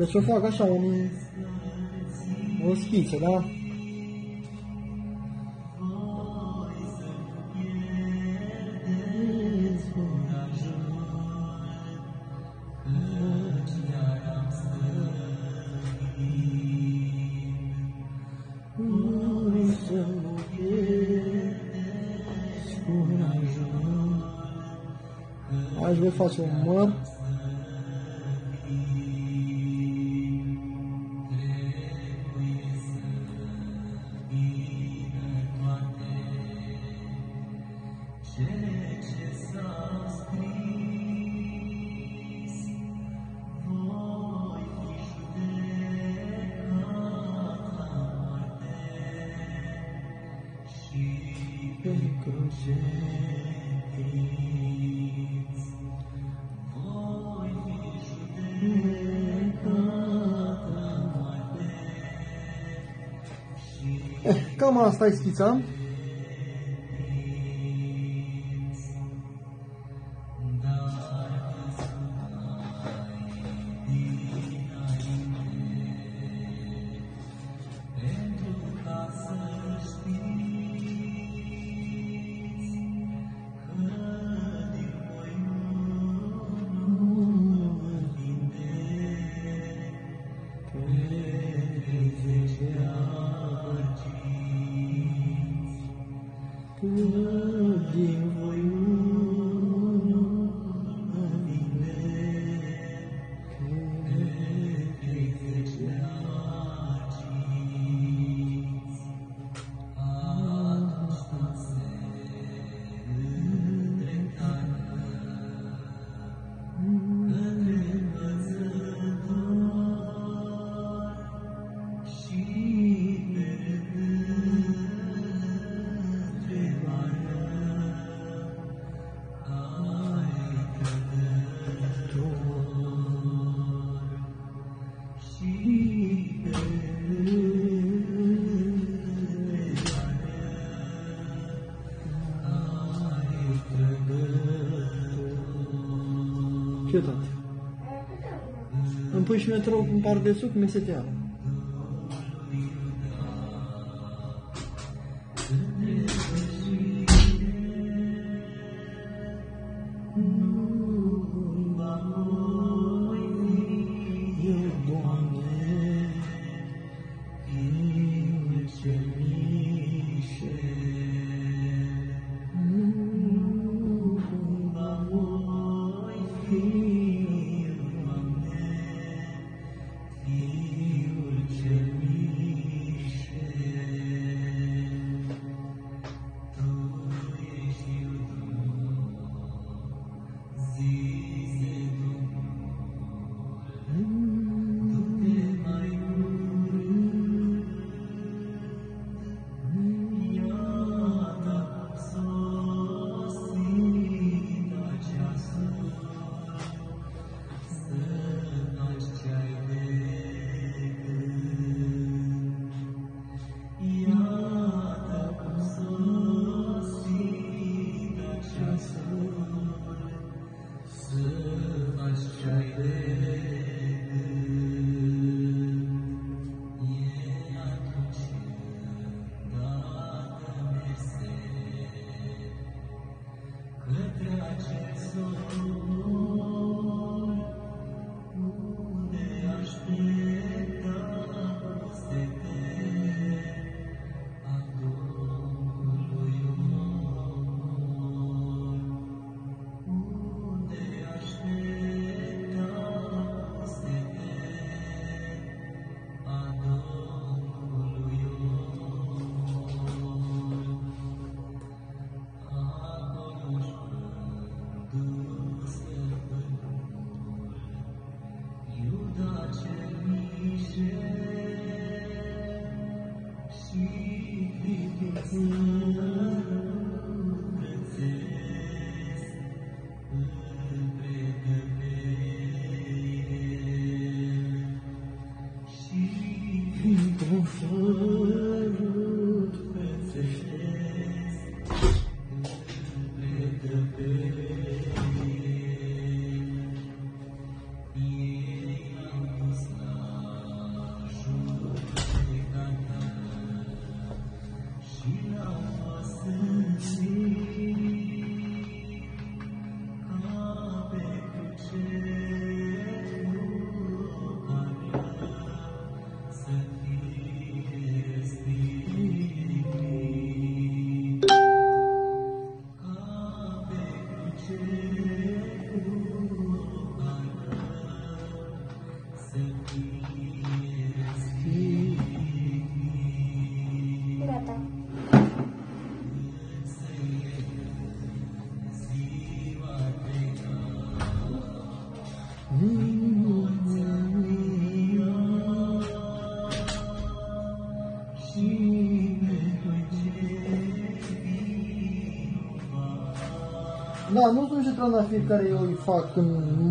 Deci o fac așa, un, asta e schița. 15 metro un par de suc meseteală. Mm-hmm. Da, nu sunt și trandafiri care eu îi fac în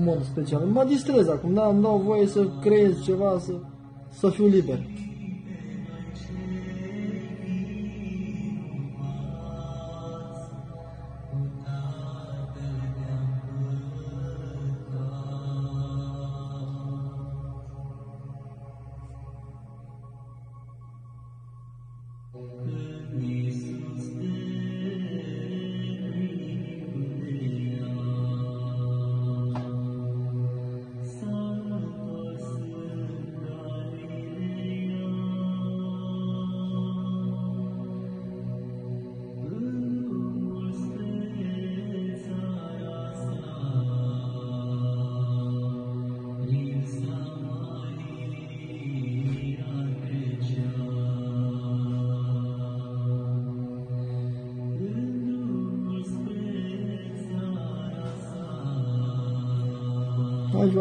mod special. Mă distrez acum, da, îmi dau voie să creez ceva, să, să fiu liber.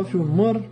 Aici va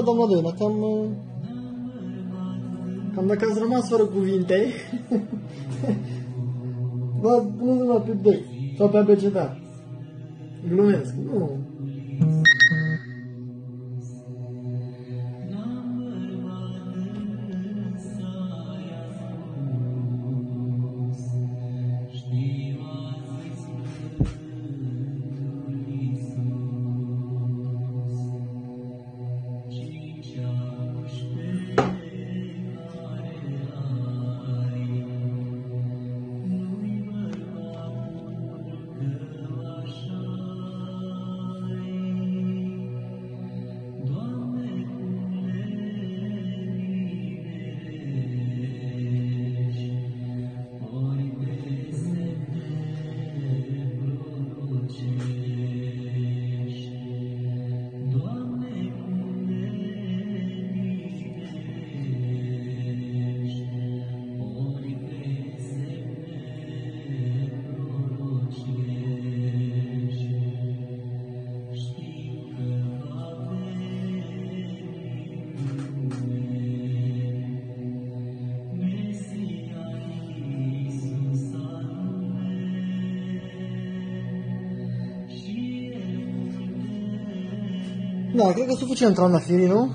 Da, doamna Doina, cam... uh, Cam dacă ați rămas fără cuvinte... Vă puneți la pe D sau pe abecedar. Glumesc, nu. Cred că suficient trandafirii, nu?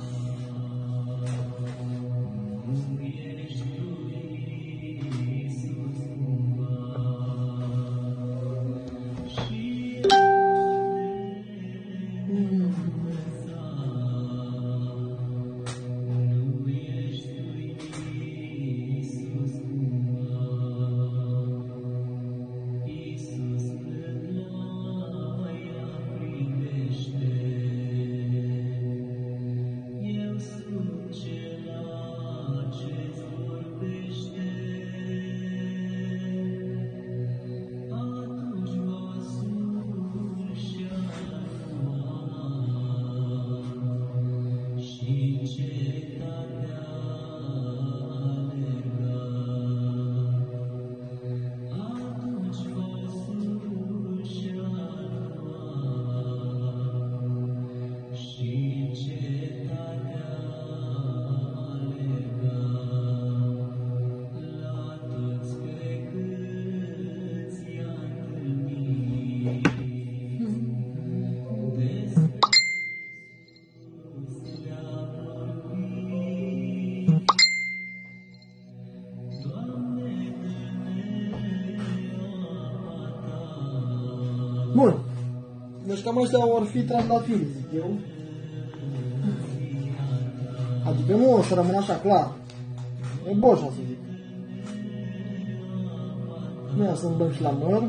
Cam ăștia vor fi trandafiri, zic eu. Adică nu o să rămână așa clar. E boșa să zic. Noi să dăm și la măr.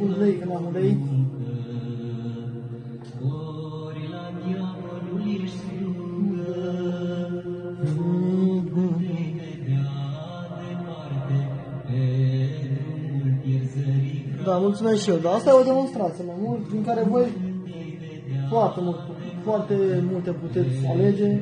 Pun lei, că n-am lei.
ori la diavolul ești slugă, te-ai vedea departe pe drumul pierzării
Da, mulțumesc și eu. Dar asta e o demonstrație mai mult, din care voi foarte, mult, foarte multe puteți alege.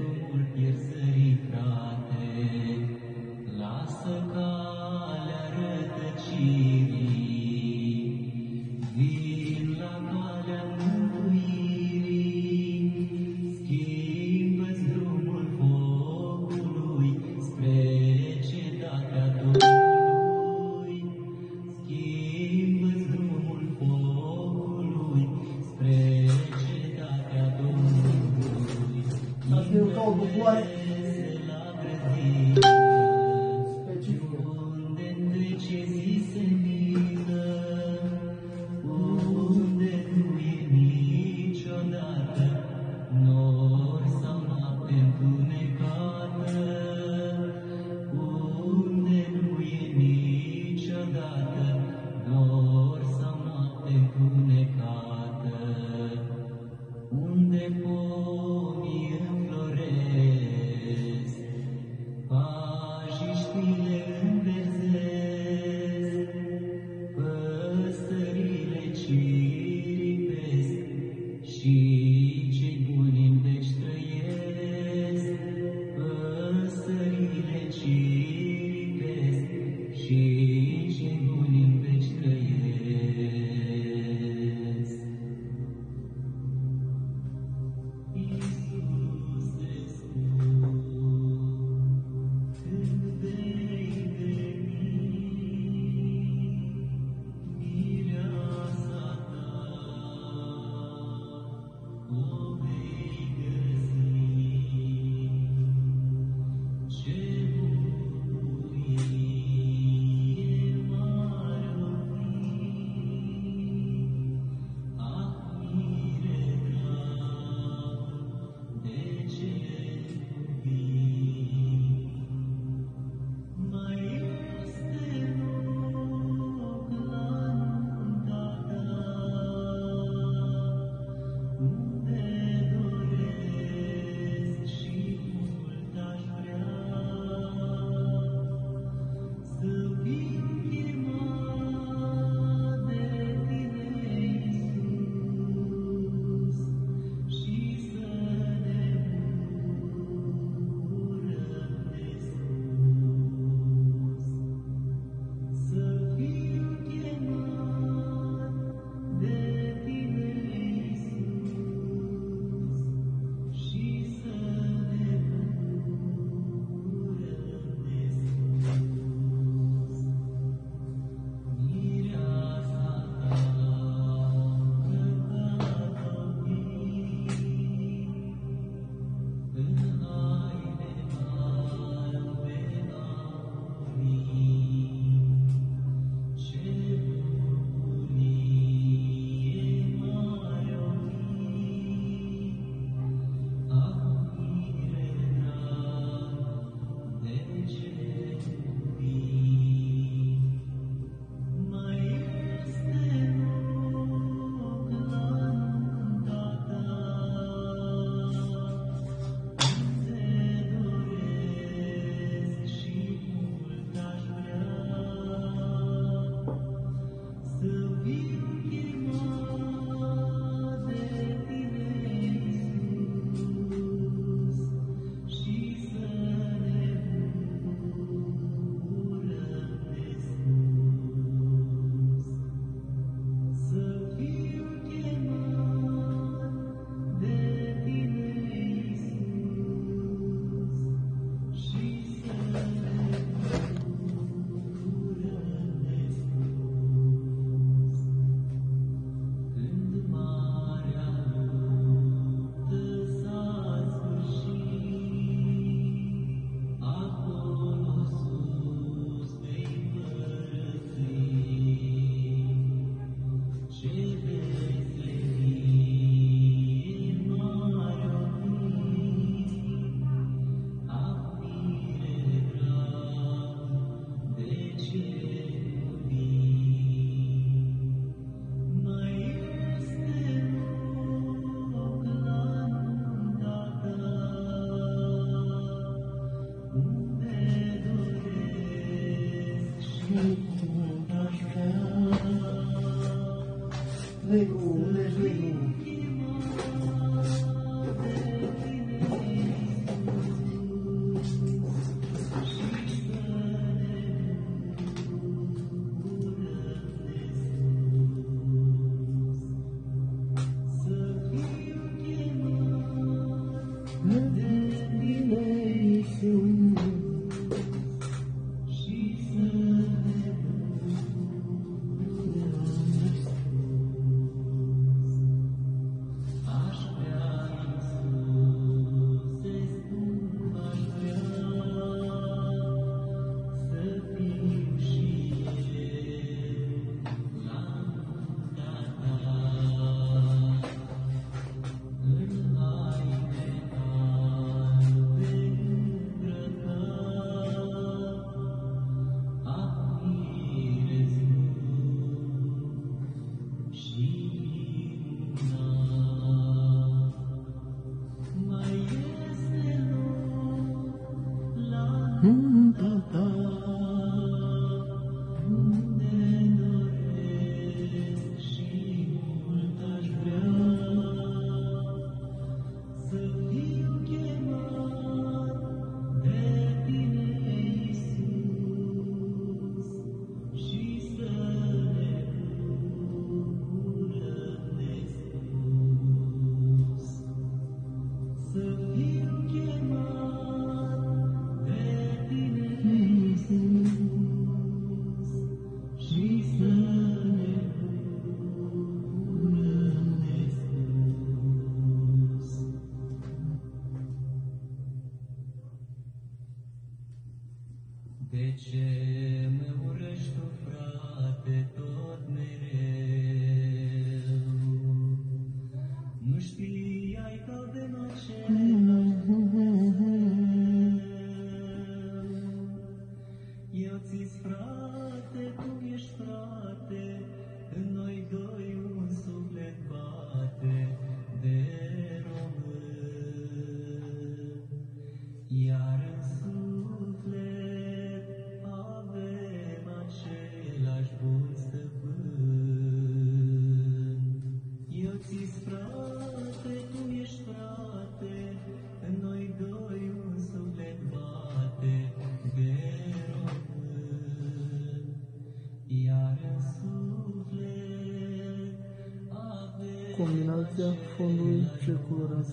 partea fondului ce
colorat.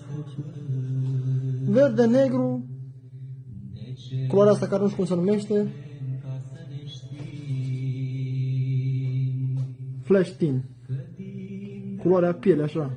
Verde-negru,
culoarea asta care nu știu cum se numește, flash tin, culoarea piele, așa.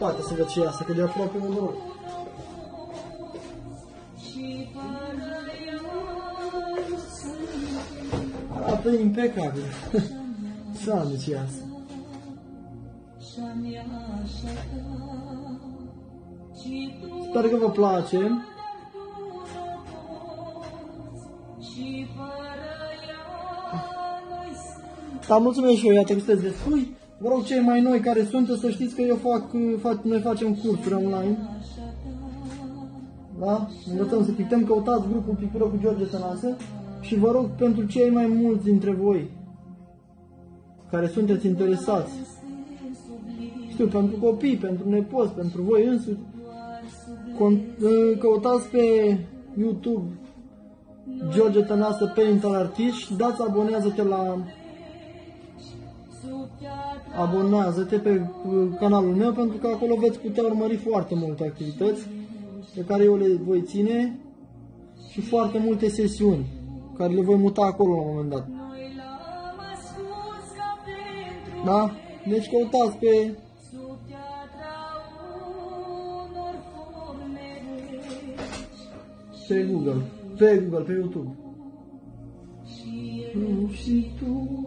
Spate să văd ce iasă, că de aproape mă noroc. Arată impecabil. Să am ce iasă. Sper că vă place. Da, mulțumesc și eu, iată că sunteți destui. Vă rog, cei mai noi care sunteți să știți că eu fac, fac noi facem cursuri online. Da? Învățăm să pictăm, căutați grupul Pictură cu George Tănase și vă rog pentru cei mai mulți dintre voi care sunteți interesați, știu, pentru copii, pentru nepoți, pentru voi însuți, con- căutați pe YouTube George Tănase Painter Artist și dați abonează-te la abonează-te pe uh, canalul meu pentru că acolo veți putea urmări foarte multe activități pe care eu le voi ține și foarte multe sesiuni care le voi muta acolo la un moment dat. Da? Deci căutați pe pe Google, pe Google, pe YouTube. Tu și tu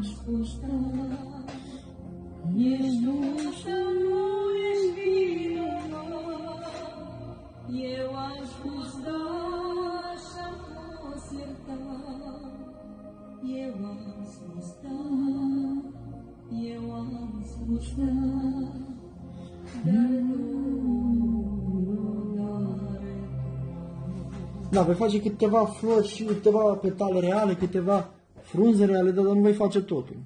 da, eu am spus da. Ești tu sau nu ești vinovat? Eu am spus da și-am fost iertat. Eu am spus da, eu am spus da, dar nu doar
Da, voi face câteva flori și câteva petale reale, câteva frunze reale, dar nu voi face totul.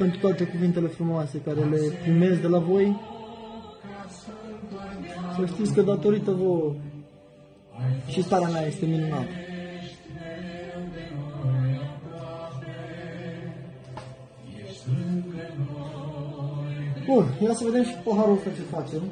Pentru toate cuvintele frumoase care le primesc de la voi. Să știți că datorită vouă și starea mea este minunată. Bun, ia să vedem și paharul ăsta ce facem.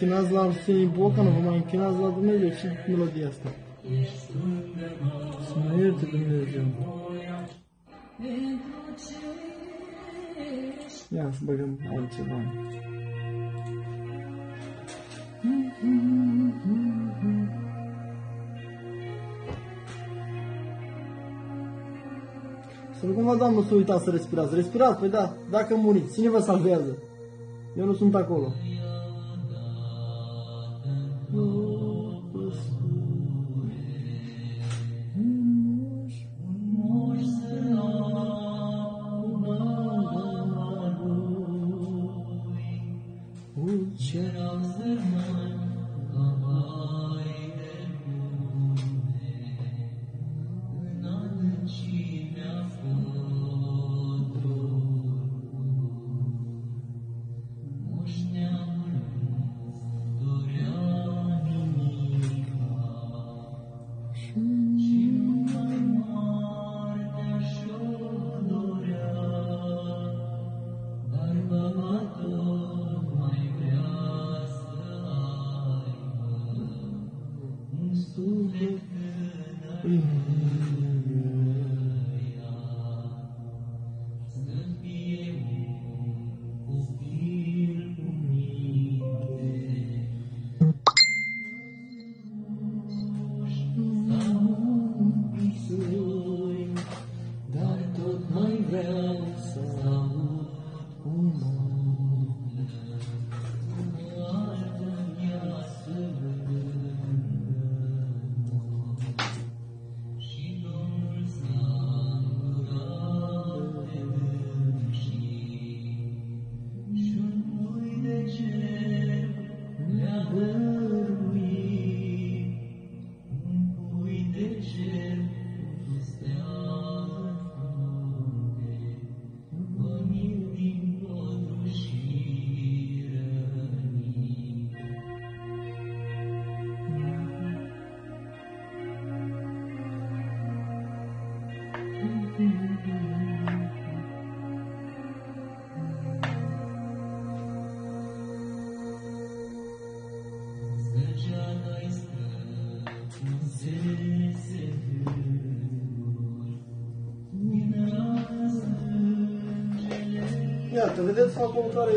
închinați la Arsenii Boca, nu vă mai închinați la Dumnezeu. Ce melodia asta? Să mă ierte Dumnezeu. Ia să băgăm altceva. Să nu cumva, doamnă, să uitați să respirați. Respirați, păi da, dacă muriți, cine vă salvează? Eu nu sunt acolo.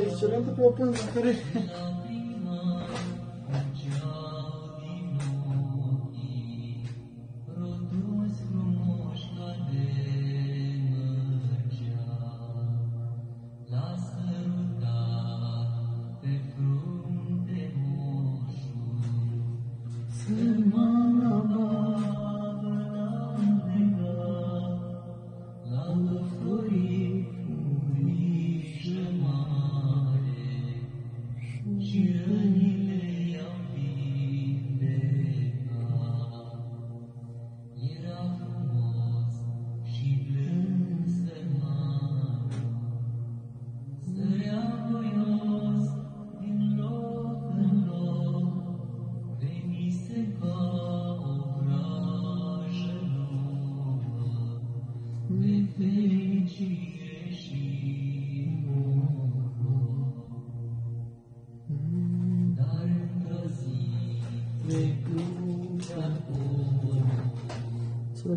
excelentă propunere care
Sunt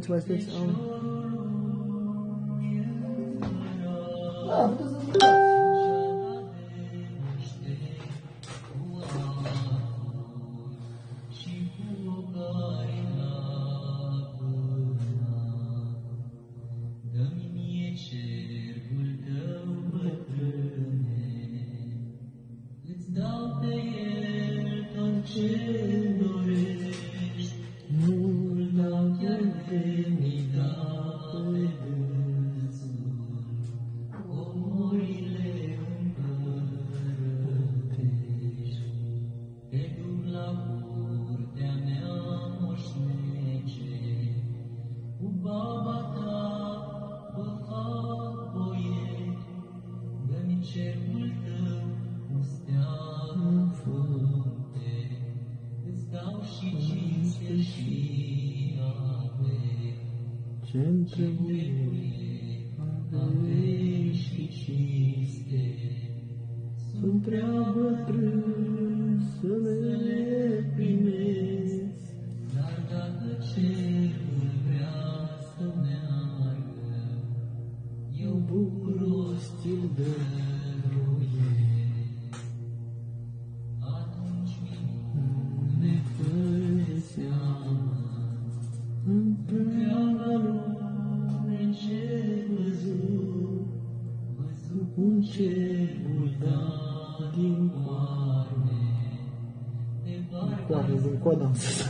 was this? Um, din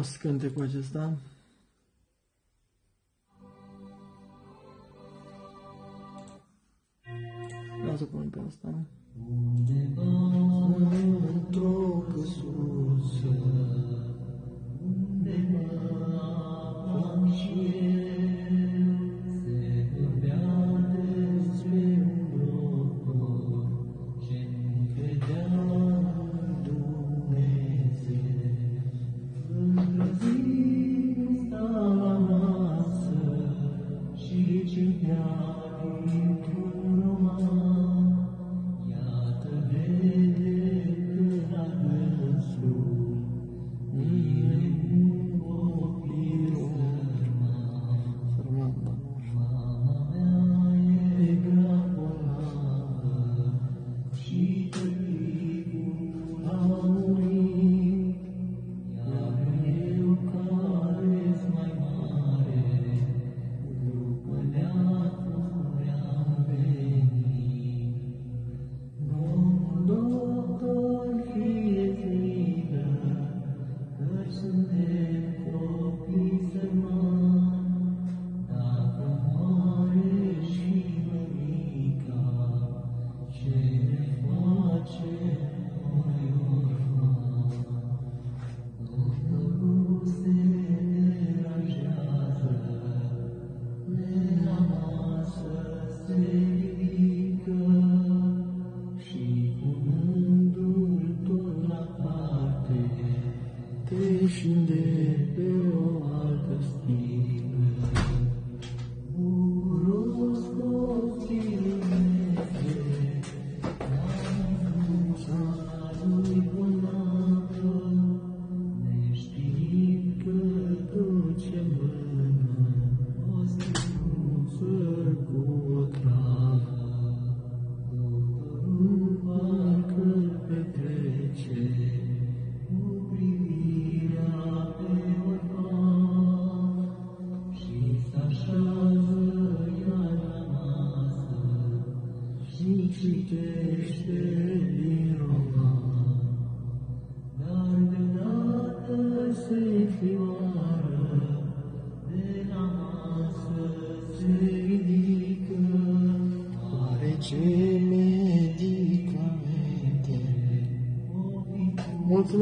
frumos
cântecul acesta.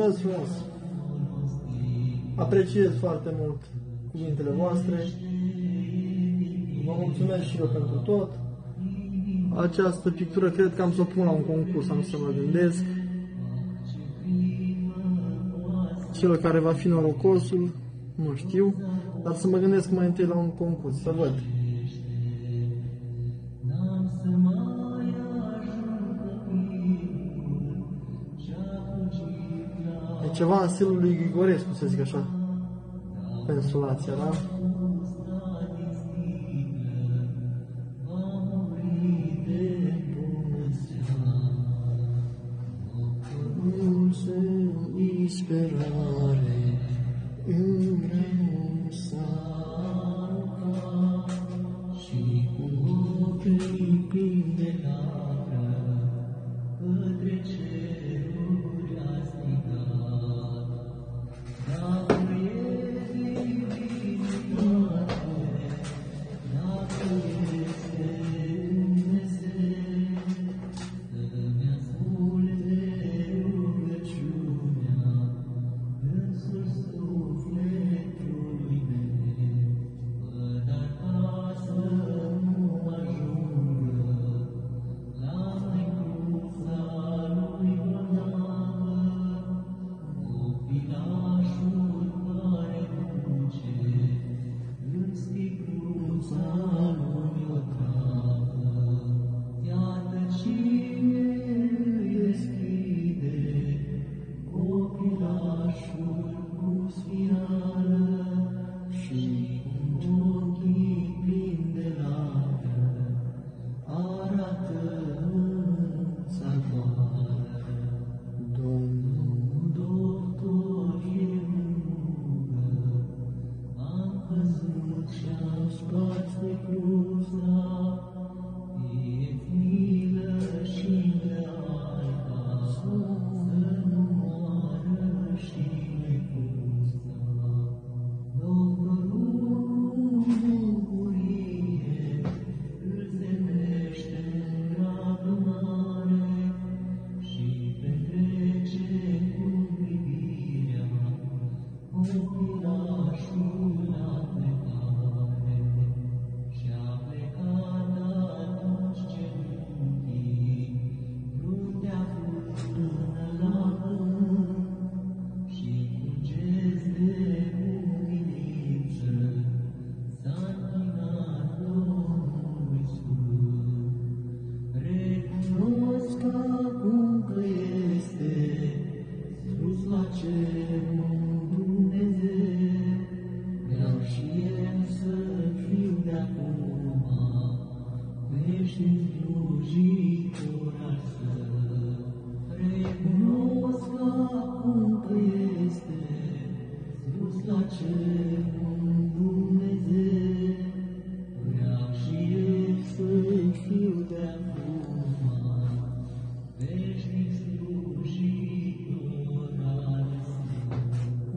Mulțumesc frumos! Apreciez foarte mult cuvintele voastre. Vă mulțumesc și eu pentru tot. Această pictură cred că am să o pun la un concurs, am să mă gândesc. Cel care va fi norocosul, nu știu, dar să mă gândesc mai întâi la un concurs, să văd. ceva în stilul lui Grigorescu, să zic așa, pensulația, da?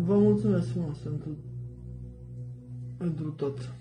Vă mulțumesc frumos pentru, pentru tot.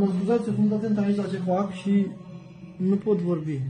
Mă scuzați, eu sunt atent aici la ce fac și nu pot vorbi.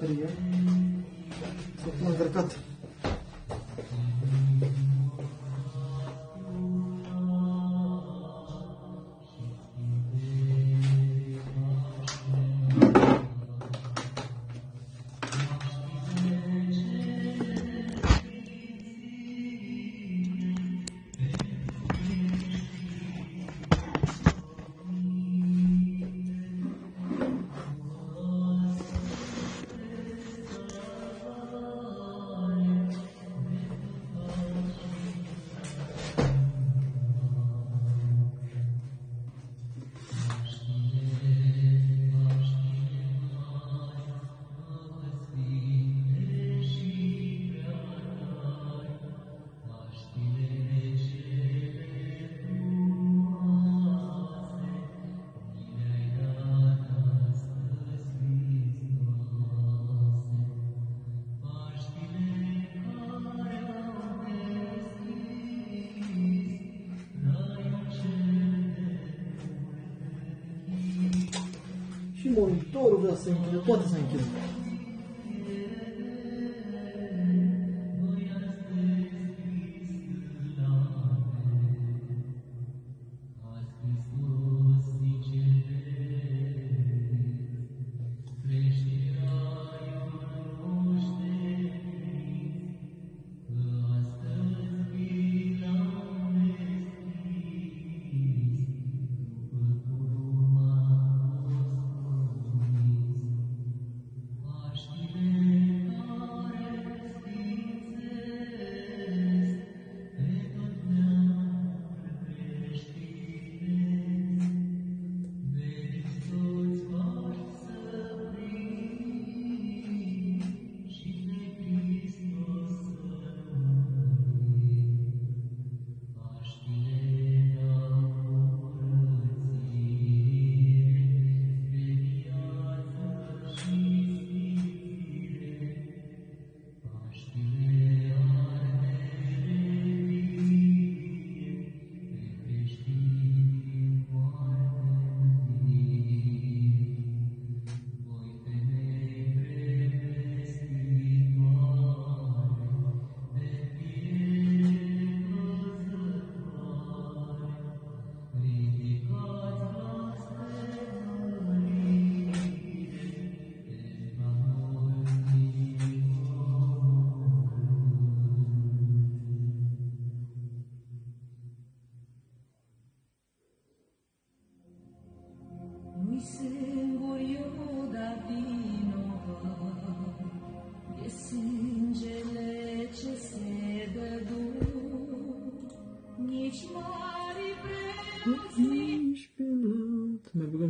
Telefonul monitorul vrea să închide, toate să închide.
Mi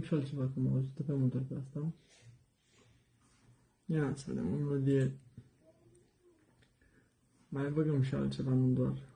și altceva, că mă ajută pe multe pe asta. Ia să vedem, o melodie. Mai băgăm și altceva, nu doar.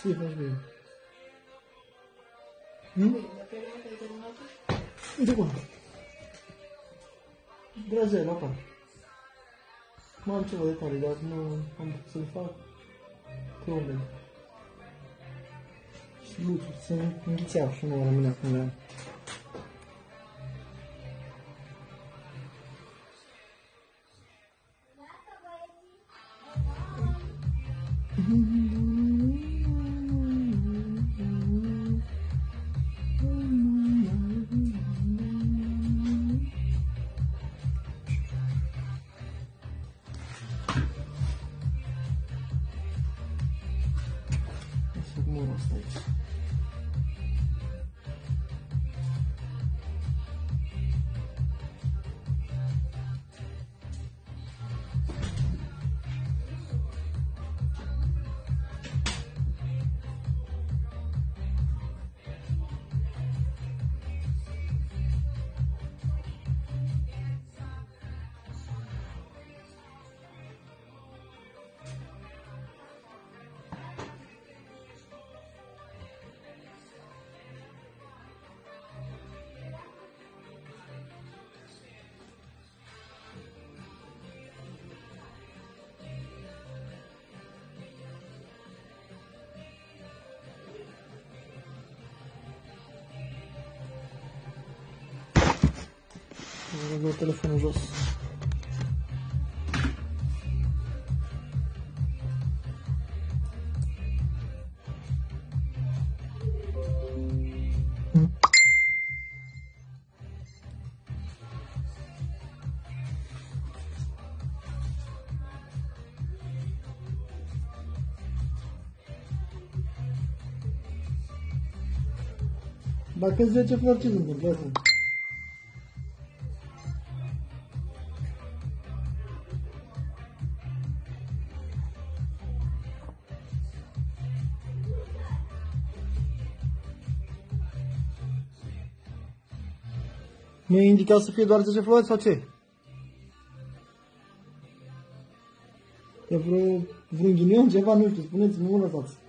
Ce faci,
bine? Hm? Uite cum. Dragea, la apa. Mai am ceva detalii, dar nu am putut să-l fac. Problem. Și lucruri se înghițeau și nu rămânea cum era. Dacă 10 flori, ce se întâmplă? Asta. Nu e indicat să fie doar 10 flori sau ce? E vreo, vreun ghinion, ceva, nu știu, spuneți-mi, nu lăsați.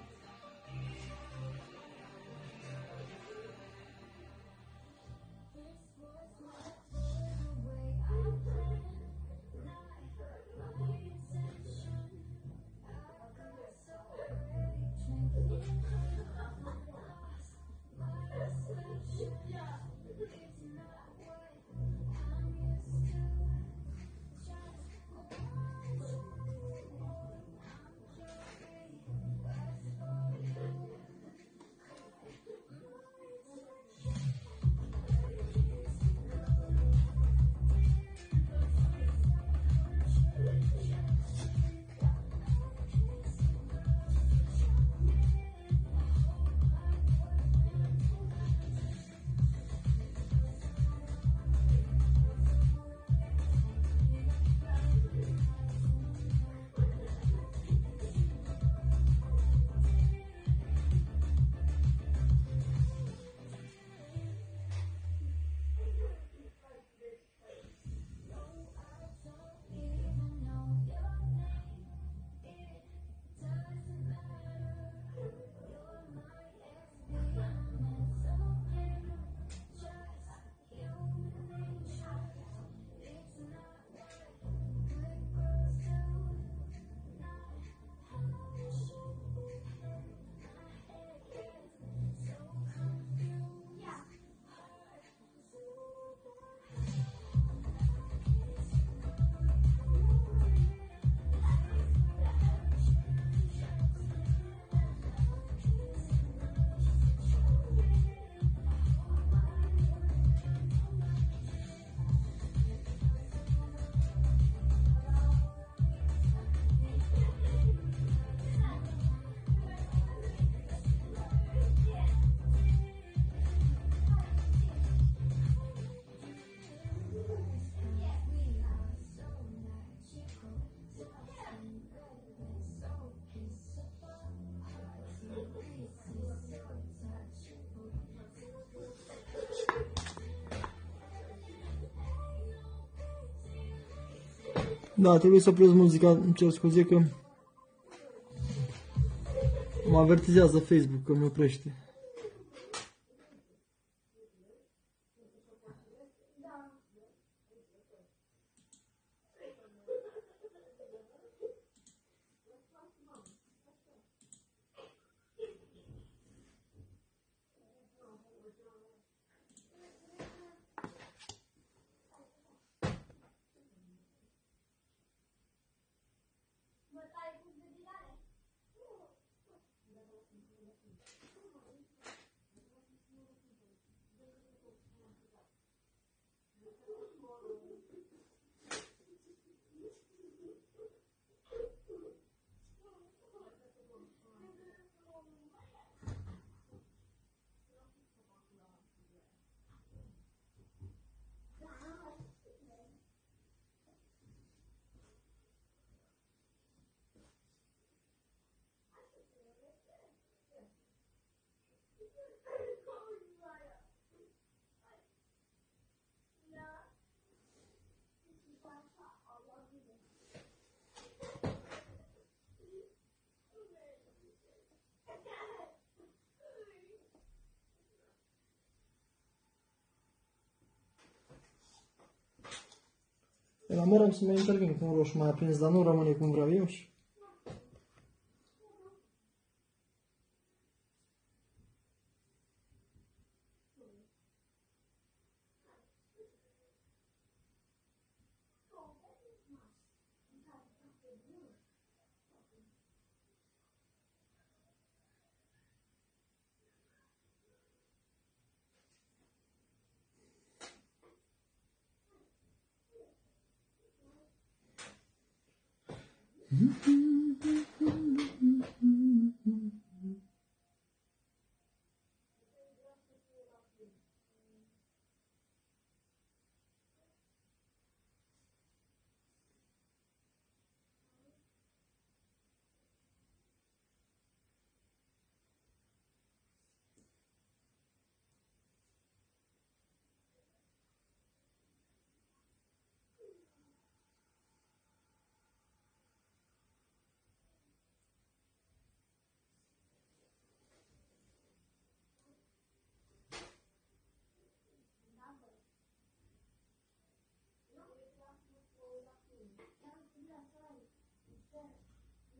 Da, trebuie să opresc muzica, îmi cer scuze că Mă avertizează Facebook că mi oprește. La mă rog să mai intervin cu un roșu mai aprins, dar nu rămâne cum vreau eu și...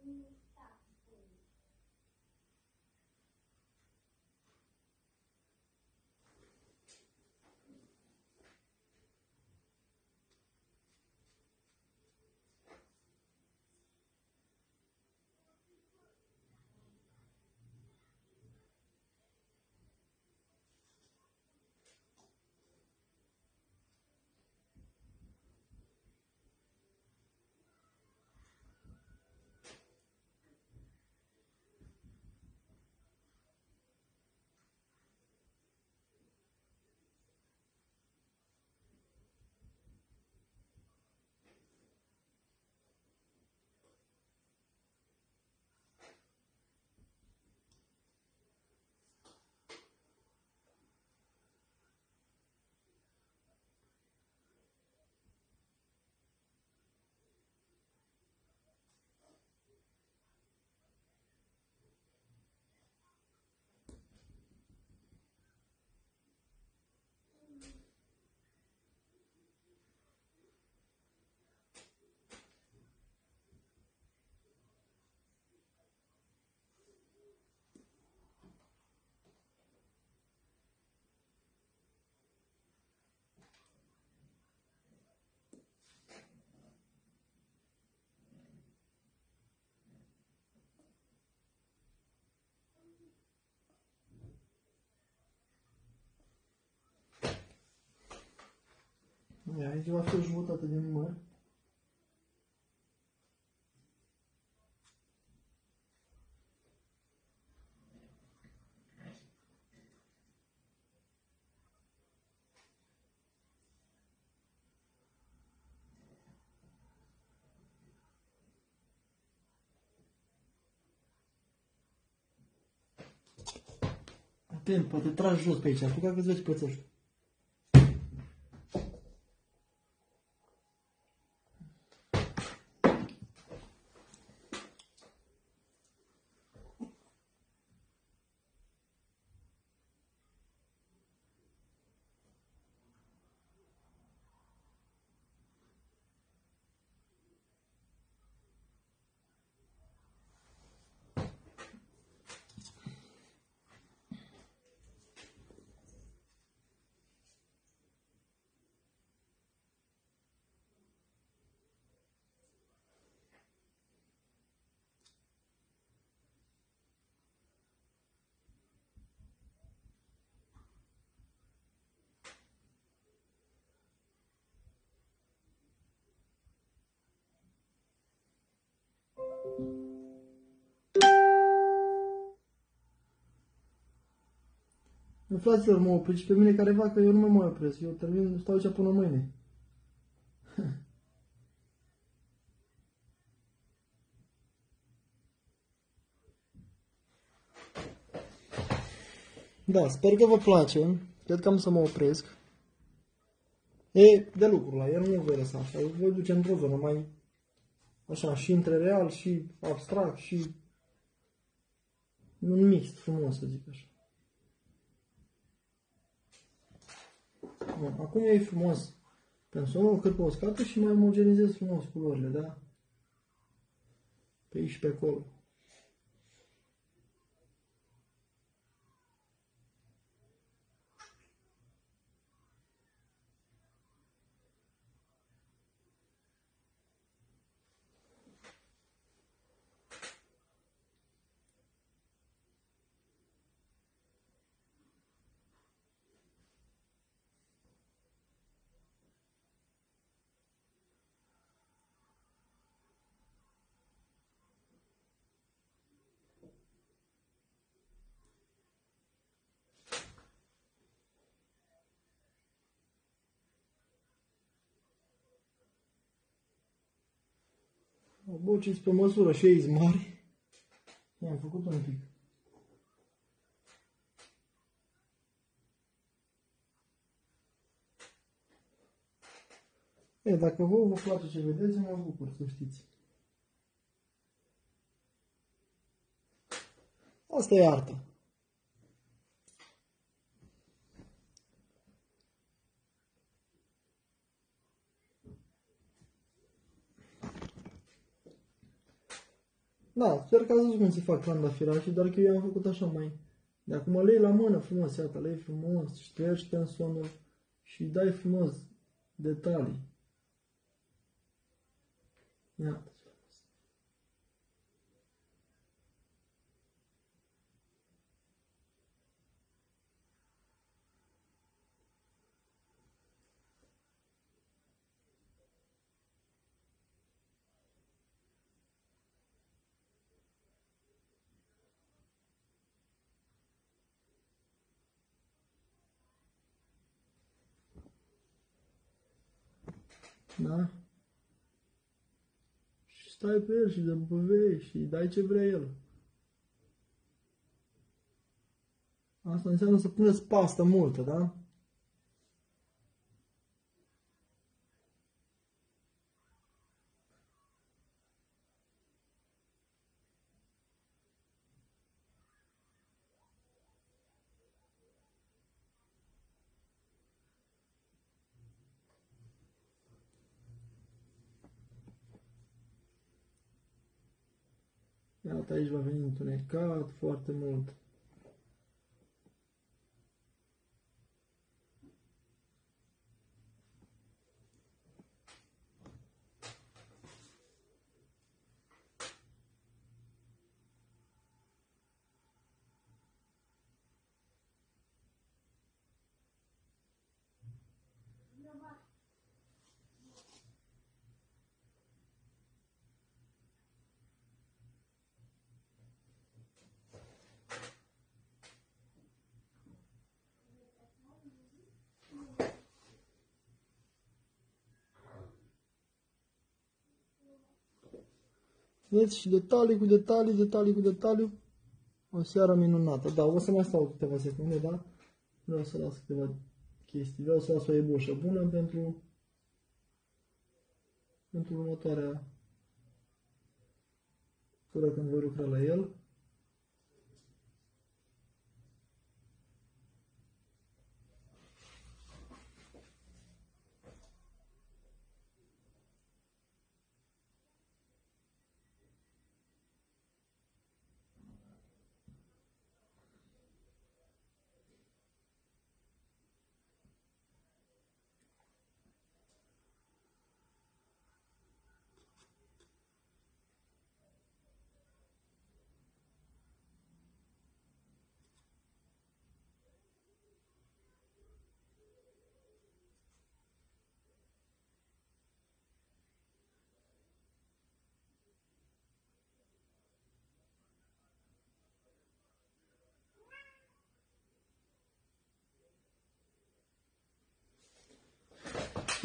Mm-hmm. Aici va fi o jumătate de număr. Atent, poate tragi jos pe aici. Apucă că-ți Fraților, mă opriți pe mine careva că eu nu mă mai opresc. Eu termin, stau aici până mâine. Da, sper că vă place. Cred că am să mă opresc. E de lucru la el, nu voi lăsa așa. Eu voi duce într-o zonă mai așa, și între real, și abstract, și un mix frumos, să zic așa. Bun, acum e frumos pensonul cât pe o scată și mai omogenizez frumos culorile, da? Pe aici și pe acolo. Bociți pe măsură și ei mari. I-am făcut un pic. E, dacă vă vă place ce vedeți, mă bucur să știți. Asta e arta. Da, sper că ați văzut cum se fac trandafirașii, doar că eu am făcut așa mai... De acum lei la mână frumos, iată, lei frumos, ștergi pensonul și dai frumos detalii. Iată. Da? Și stai pe el și zăbăvești și dai ce vrea el. Asta înseamnă să puneți pastă multă, da? Iată, aici va veni întunecat foarte mult. Vedeți și detalii cu detalii, detalii cu detalii. O seară minunată. Da, o să mai stau câteva secunde, da? Vreau să las câteva chestii. Vreau să las o ebușă bună pentru pentru următoarea tură când voi lucra la el.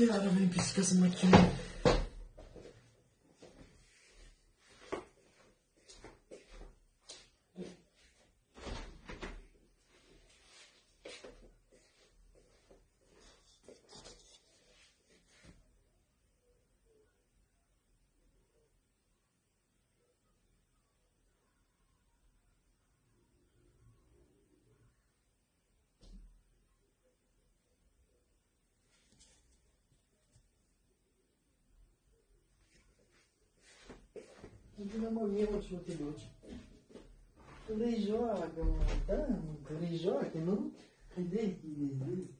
Iar avem pisica să mă chinuie. Bine, mă, mie, mă, ce nu te duci? Tu vrei joacă, mă, da, mă, tu vrei joacă, nu? Haide, haide,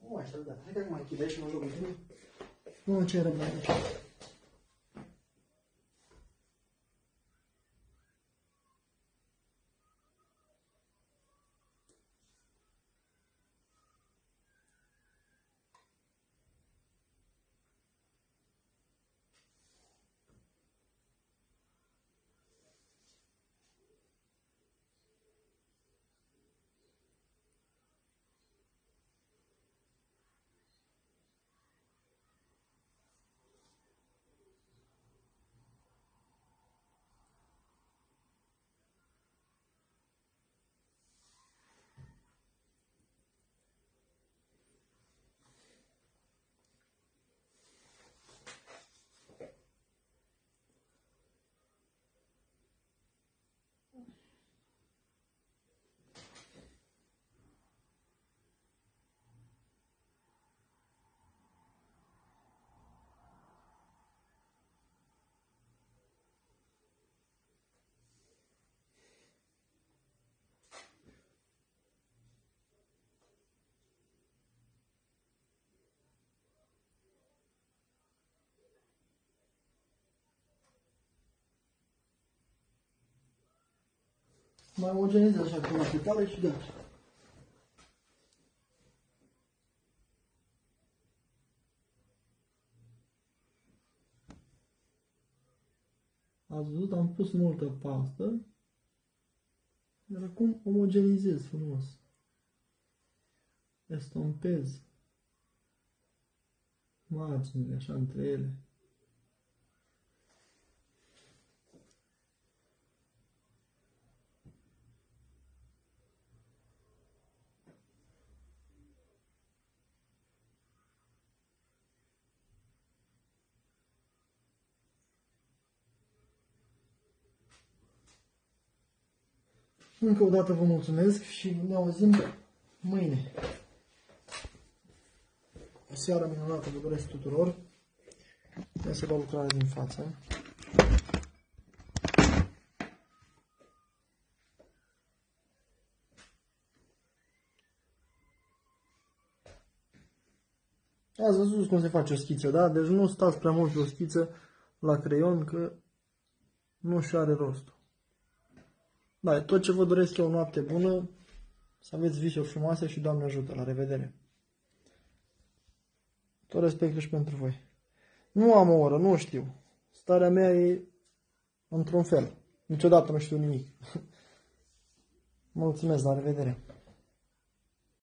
Nu, așa, da. Hai că acum închidai și mă joc cu tine. Nu, ce răbdare. Mai omogenizez așa cu la petale și gata. Ați văzut, am pus multă pastă, iar acum omogenizez frumos. Estompez marginile așa între ele. Încă o dată vă mulțumesc și ne auzim mâine. O seară minunată vă doresc tuturor. Ia să vă lucrare din față. Ați văzut cum se face o schiță, da? Deci nu stați prea mult pe o schiță la creion, că nu și are rostul. Da, tot ce vă doresc eu o noapte bună, să aveți visuri frumoase și Doamne ajută. La revedere! Tot respectul și pentru voi. Nu am o oră, nu știu. Starea mea e într-un fel. Niciodată nu știu nimic. Mulțumesc, la revedere!